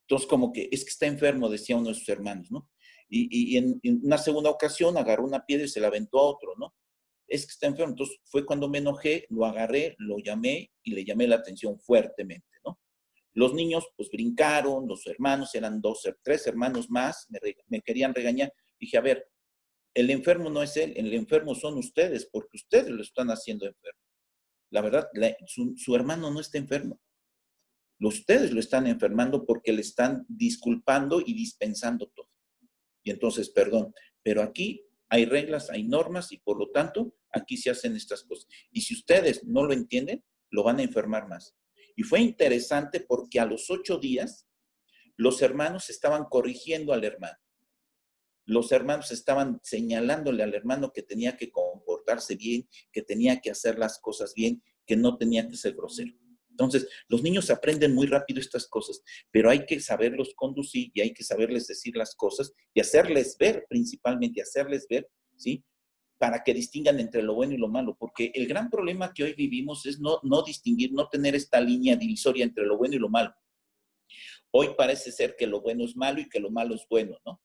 Entonces, como que es que está enfermo, decía uno de sus hermanos, ¿no? Y, en, una segunda ocasión agarró una piedra y se la aventó a otro, ¿no? Es que está enfermo. Entonces, fue cuando me enojé, lo agarré, lo llamé y le llamé la atención fuertemente, ¿no? Los niños pues brincaron, los hermanos eran dos, tres hermanos más, me, querían regañar. Dije, a ver, el enfermo no es él, el enfermo son ustedes, porque ustedes lo están haciendo enfermo. La verdad, su, hermano no está enfermo. Ustedes lo están enfermando porque le están disculpando y dispensando todo. Y entonces, perdón, pero aquí hay reglas, hay normas y por lo tanto aquí se hacen estas cosas. Y si ustedes no lo entienden, lo van a enfermar más. Y fue interesante porque a los ocho días los hermanos estaban corrigiendo al hermano. Los hermanos estaban señalándole al hermano que tenía que comportarse bien, que tenía que hacer las cosas bien, que no tenía que ser grosero. Entonces, los niños aprenden muy rápido estas cosas, pero hay que saberlos conducir y hay que saberles decir las cosas y hacerles ver, principalmente hacerles ver, ¿sí? para que distingan entre lo bueno y lo malo, porque el gran problema que hoy vivimos es no, no distinguir, no tener esta línea divisoria entre lo bueno y lo malo. Hoy parece ser que lo bueno es malo y que lo malo es bueno, ¿no?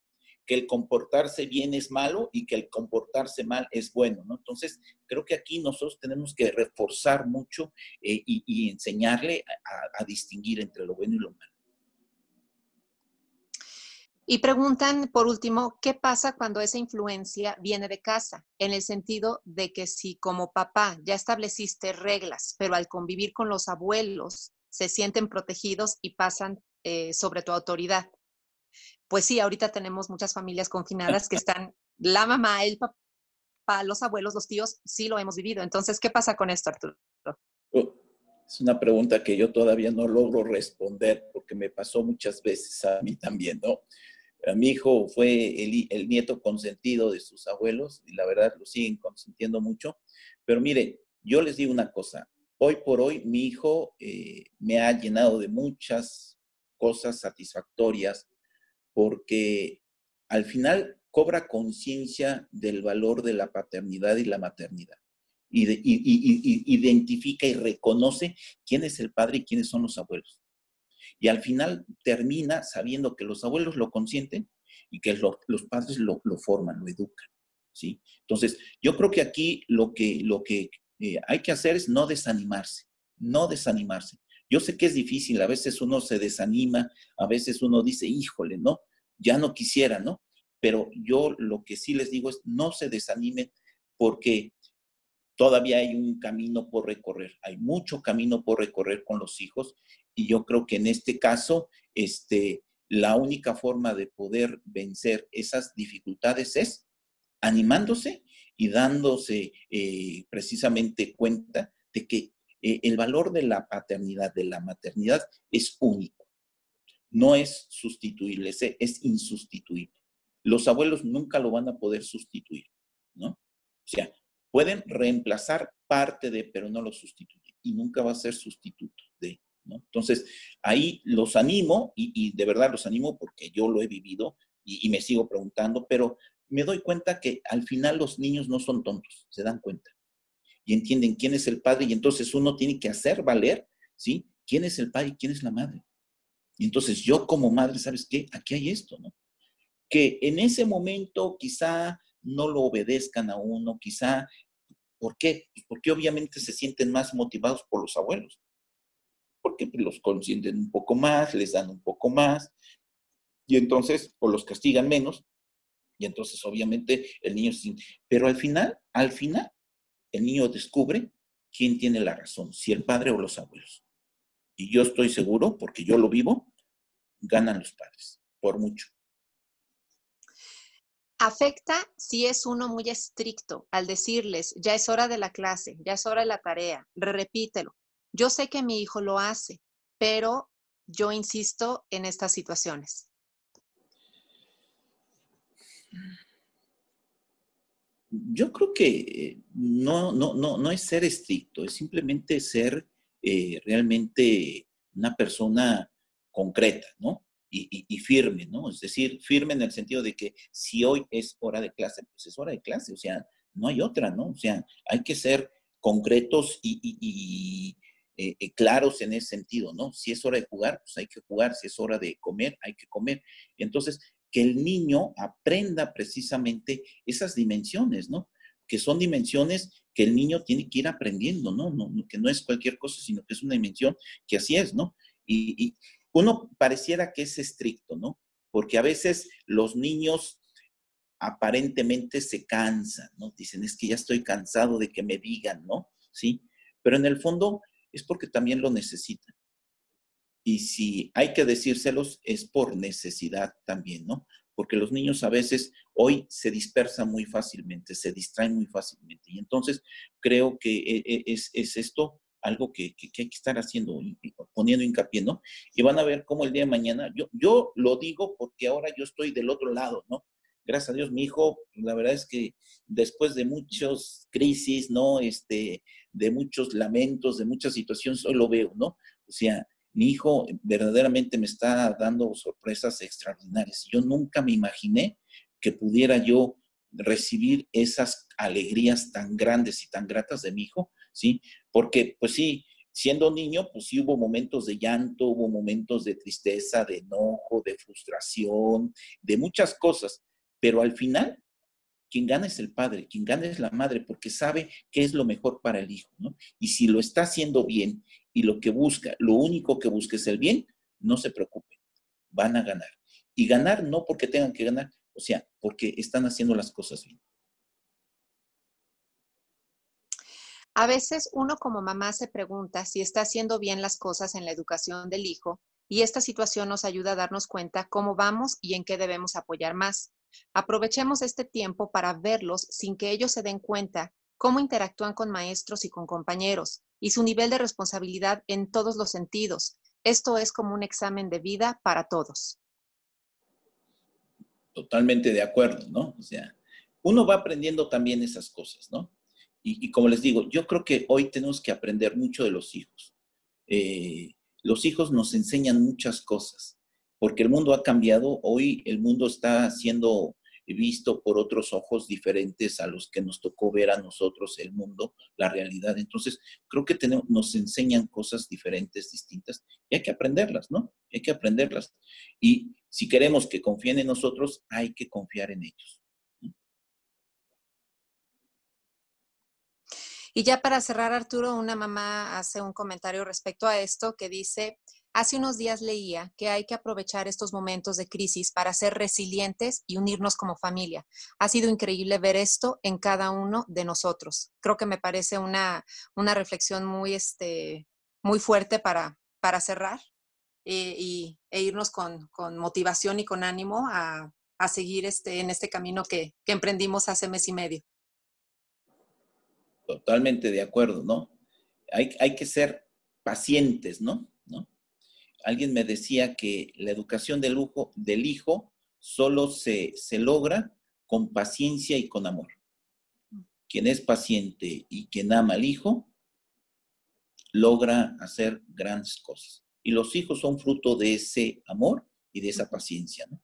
Que el comportarse bien es malo y que el comportarse mal es bueno, ¿no? Entonces, creo que aquí nosotros tenemos que reforzar mucho eh, y, enseñarle a distinguir entre lo bueno y lo malo. Y preguntan, por último, ¿qué pasa cuando esa influencia viene de casa? En el sentido de que si como papá ya estableciste reglas, pero al convivir con los abuelos se sienten protegidos y pasan eh, sobre tu autoridad. Pues sí, ahorita tenemos muchas familias confinadas que <laughs> están, la mamá, el papá, los abuelos, los tíos, sí lo hemos vivido. Entonces, ¿qué pasa con esto, Arturo? Oh, es una pregunta que yo todavía no logro responder porque me pasó muchas veces a mí también, ¿no? mi hijo fue el, nieto consentido de sus abuelos y la verdad lo siguen consintiendo mucho. Pero mire, yo les digo una cosa, hoy por hoy mi hijo eh, me ha llenado de muchas cosas satisfactorias porque al final cobra conciencia del valor de la paternidad y la maternidad. y, identifica y reconoce quién es el padre y quiénes son los abuelos y al final termina sabiendo que los abuelos lo consienten y que los padres lo, forman, lo educan. ¿sí? Entonces, yo creo que aquí lo que, lo que eh, hay que hacer es no desanimarse, no desanimarse. Yo sé que es difícil, a veces uno se desanima, a veces uno dice, híjole, ¿no? Ya no quisiera, ¿no? Pero yo lo que sí les digo es, no se desanimen porque todavía hay un camino por recorrer, hay mucho camino por recorrer con los hijos y yo creo que en este caso, este, la única forma de poder vencer esas dificultades es animándose y dándose eh, precisamente cuenta de que eh, el valor de la paternidad, de la maternidad, es único. No es sustituible, es insustituible. Los abuelos nunca lo van a poder sustituir, ¿no? O sea, pueden reemplazar parte de, pero no lo sustituyen. Y nunca va a ser sustituto de, ¿no? Entonces, ahí los animo, y, de verdad los animo porque yo lo he vivido y me sigo preguntando, pero me doy cuenta que al final los niños no son tontos, se dan cuenta y entienden quién es el padre y entonces uno tiene que hacer valer, ¿sí? ¿Quién es el padre y quién es la madre? Y entonces yo como madre, ¿sabes qué? Aquí hay esto, ¿no? Que en ese momento quizá no lo obedezcan a uno, quizá, ¿por qué? Pues porque obviamente se sienten más motivados por los abuelos, porque los consienten un poco más, les dan un poco más, y entonces, o los castigan menos, y entonces obviamente el niño, pero al final, al final, el niño descubre quién tiene la razón, si el padre o los abuelos. Y yo estoy seguro, porque yo lo vivo, ganan los padres, por mucho. Afecta si es uno muy estricto al decirles, ya es hora de la clase, ya es hora de la tarea, repítelo. Yo sé que mi hijo lo hace, pero yo insisto en estas situaciones. Yo creo que eh, no, no, no, no es ser estricto, es simplemente ser eh, realmente una persona concreta, ¿no? Y, firme, ¿no? Es decir, firme en el sentido de que si hoy es hora de clase, pues es hora de clase, o sea, no hay otra, ¿no? O sea, hay que ser concretos y, eh, claros en ese sentido, ¿no? Si es hora de jugar, pues hay que jugar, si es hora de comer, hay que comer. Entonces, que el niño aprenda precisamente esas dimensiones, ¿no? Que son dimensiones que el niño tiene que ir aprendiendo, ¿no? que no es cualquier cosa, sino que es una dimensión que así es, ¿no? Y, uno pareciera que es estricto, ¿no? Porque a veces los niños aparentemente se cansan, ¿no? Dicen, es que ya estoy cansado de que me digan, ¿no? Sí, pero en el fondo es porque también lo necesitan y si hay que decírselos es por necesidad también, ¿no? Porque los niños a veces hoy se dispersan muy fácilmente, se distraen muy fácilmente. Y entonces creo que e, e, es, esto algo que, hay que estar haciendo, poniendo hincapié, ¿no? Y van a ver cómo el día de mañana, yo, yo lo digo porque ahora yo estoy del otro lado, ¿no? Gracias a Dios, mi hijo, la verdad es que después de muchas crisis, ¿no? Este, de muchos lamentos, de muchas situaciones, hoy lo veo, ¿no? O sea, mi hijo verdaderamente me está dando sorpresas extraordinarias. Yo nunca me imaginé que pudiera yo recibir esas alegrías tan grandes y tan gratas de mi hijo, ¿sí? Porque, pues sí, siendo niño, pues sí hubo momentos de llanto, hubo momentos de tristeza, de enojo, de frustración, de muchas cosas, pero al final, quien gana es el padre, quien gana es la madre, porque sabe qué es lo mejor para el hijo, ¿no? Y si lo está haciendo bien y lo que busca, lo único que busca es el bien, no se preocupen, van a ganar. Y ganar no porque tengan que ganar, o sea, porque están haciendo las cosas bien. A veces uno como mamá se pregunta si está haciendo bien las cosas en la educación del hijo y esta situación nos ayuda a darnos cuenta cómo vamos y en qué debemos apoyar más. Aprovechemos este tiempo para verlos sin que ellos se den cuenta cómo interactúan con maestros y con compañeros, y su nivel de responsabilidad en todos los sentidos. Esto es como un examen de vida para todos. Totalmente de acuerdo, ¿no? O sea, uno va aprendiendo también esas cosas, ¿no? Y, como les digo, yo creo que hoy tenemos que aprender mucho de los hijos. Eh, los hijos nos enseñan muchas cosas, porque el mundo ha cambiado. Hoy el mundo está siendo visto por otros ojos diferentes a los que nos tocó ver a nosotros el mundo, la realidad. Entonces, creo que tenemos, nos enseñan cosas diferentes, distintas, y hay que aprenderlas, ¿no? Hay que aprenderlas. Y si queremos que confíen en nosotros, hay que confiar en ellos. Y ya para cerrar, Arturo, una mamá hace un comentario respecto a esto que dice, Hace unos días leía que hay que aprovechar estos momentos de crisis para ser resilientes y unirnos como familia. Ha sido increíble ver esto en cada uno de nosotros. Creo que me parece una, una reflexión muy, este, muy fuerte para, para cerrar eh, y, e irnos con, con, motivación y con ánimo a, a seguir este, en este camino que, que emprendimos hace mes y medio. Totalmente de acuerdo, ¿no? Hay, hay que ser pacientes, ¿no? Alguien me decía que la educación del, lujo, del hijo solo se, se logra con paciencia y con amor. Quien es paciente y quien ama al hijo, logra hacer grandes cosas. Y los hijos son fruto de ese amor y de esa paciencia, ¿no?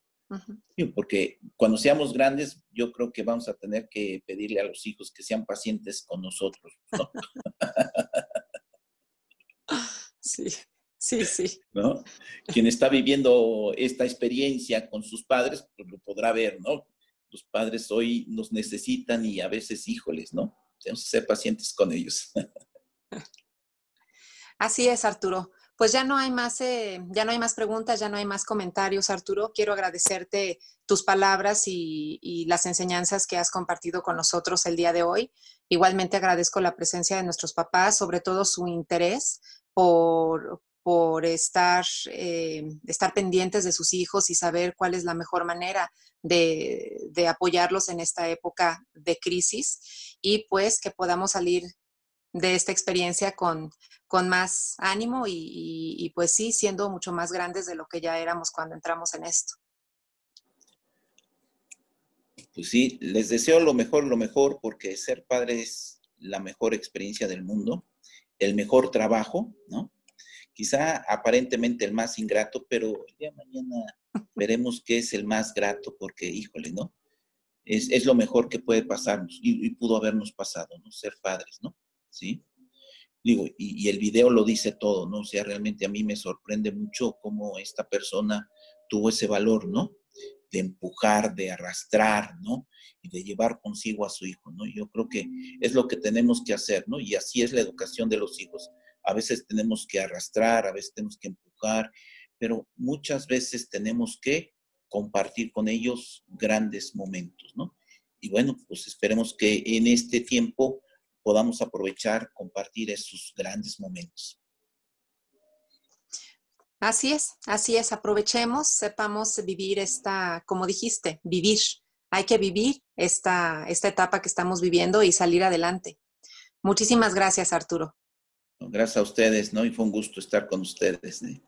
Porque cuando seamos grandes, yo creo que vamos a tener que pedirle a los hijos que sean pacientes con nosotros. ¿no? <laughs> Sí, sí, sí. ¿No? Quien está viviendo esta experiencia con sus padres, pues lo podrá ver, ¿no? Los padres hoy nos necesitan y a veces, híjoles, ¿no? Tenemos que ser pacientes con ellos. <laughs> Así es, Arturo. Pues ya no hay más, eh, ya no hay más preguntas, ya no hay más comentarios, Arturo. Quiero agradecerte tus palabras y, y, las enseñanzas que has compartido con nosotros el día de hoy. Igualmente agradezco la presencia de nuestros papás, sobre todo su interés por, por estar, eh, estar pendientes de sus hijos y saber cuál es la mejor manera de, de, apoyarlos en esta época de crisis y pues que podamos salir de esta experiencia con, con más ánimo y, y, y, pues sí, siendo mucho más grandes de lo que ya éramos cuando entramos en esto. Pues sí, les deseo lo mejor, lo mejor, porque ser padre es la mejor experiencia del mundo, el mejor trabajo, ¿no? Quizá aparentemente el más ingrato, pero el día de mañana <laughs> veremos qué es el más grato, porque, híjole, ¿no? Es, es lo mejor que puede pasarnos y, y pudo habernos pasado, ¿no? Ser padres, ¿no? ¿sí? Digo, y, y, el video lo dice todo, ¿no? O sea, realmente a mí me sorprende mucho cómo esta persona tuvo ese valor, ¿no? De empujar, de arrastrar, ¿no? Y de llevar consigo a su hijo, ¿no? Yo creo que es lo que tenemos que hacer, ¿no? Y así es la educación de los hijos. A veces tenemos que arrastrar, a veces tenemos que empujar, pero muchas veces tenemos que compartir con ellos grandes momentos, ¿no? Y bueno, pues esperemos que en este tiempo podamos aprovechar, compartir esos grandes momentos. Así es, así es, aprovechemos, sepamos vivir esta, como dijiste, vivir. Hay que vivir esta, esta etapa que estamos viviendo y salir adelante. Muchísimas gracias, Arturo. Gracias a ustedes, ¿no? Y fue un gusto estar con ustedes. ¿eh?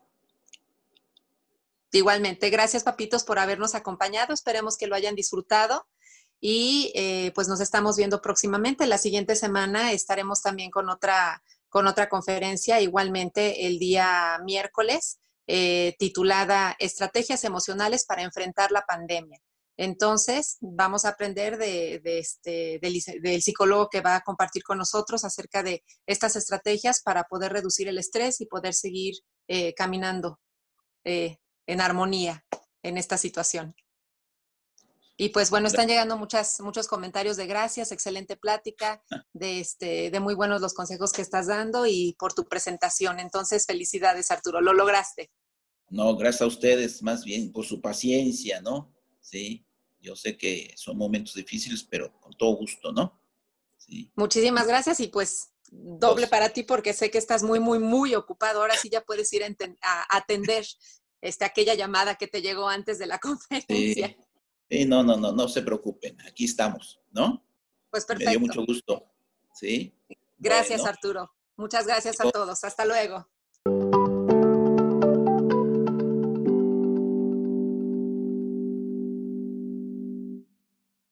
Igualmente, gracias, papitos, por habernos acompañado. Esperemos que lo hayan disfrutado y eh, pues nos estamos viendo próximamente. La siguiente semana estaremos también con otra, con otra conferencia, igualmente el día miércoles, eh, titulada Estrategias emocionales para enfrentar la pandemia. Entonces, vamos a aprender de, de este, del, del, psicólogo que va a compartir con nosotros acerca de estas estrategias para poder reducir el estrés y poder seguir eh, caminando eh, en armonía en esta situación. Y pues bueno, están llegando muchas, muchos comentarios de gracias, excelente plática, de, este, de muy buenos los consejos que estás dando y por tu presentación. Entonces, felicidades, Arturo, lo lograste. No, gracias a ustedes, más bien por su paciencia, ¿no? Sí, yo sé que son momentos difíciles, pero con todo gusto, ¿no? Sí. Muchísimas gracias y pues doble para ti porque sé que estás muy, muy, muy ocupado. Ahora sí ya puedes ir a, a atender este, aquella llamada que te llegó antes de la <laughs> conferencia. Sí. Sí, no, no, no, no se preocupen, aquí estamos, ¿no? Pues perfecto. Me dio mucho gusto, ¿sí? Gracias, bueno. Arturo. Muchas gracias a todos. Hasta luego.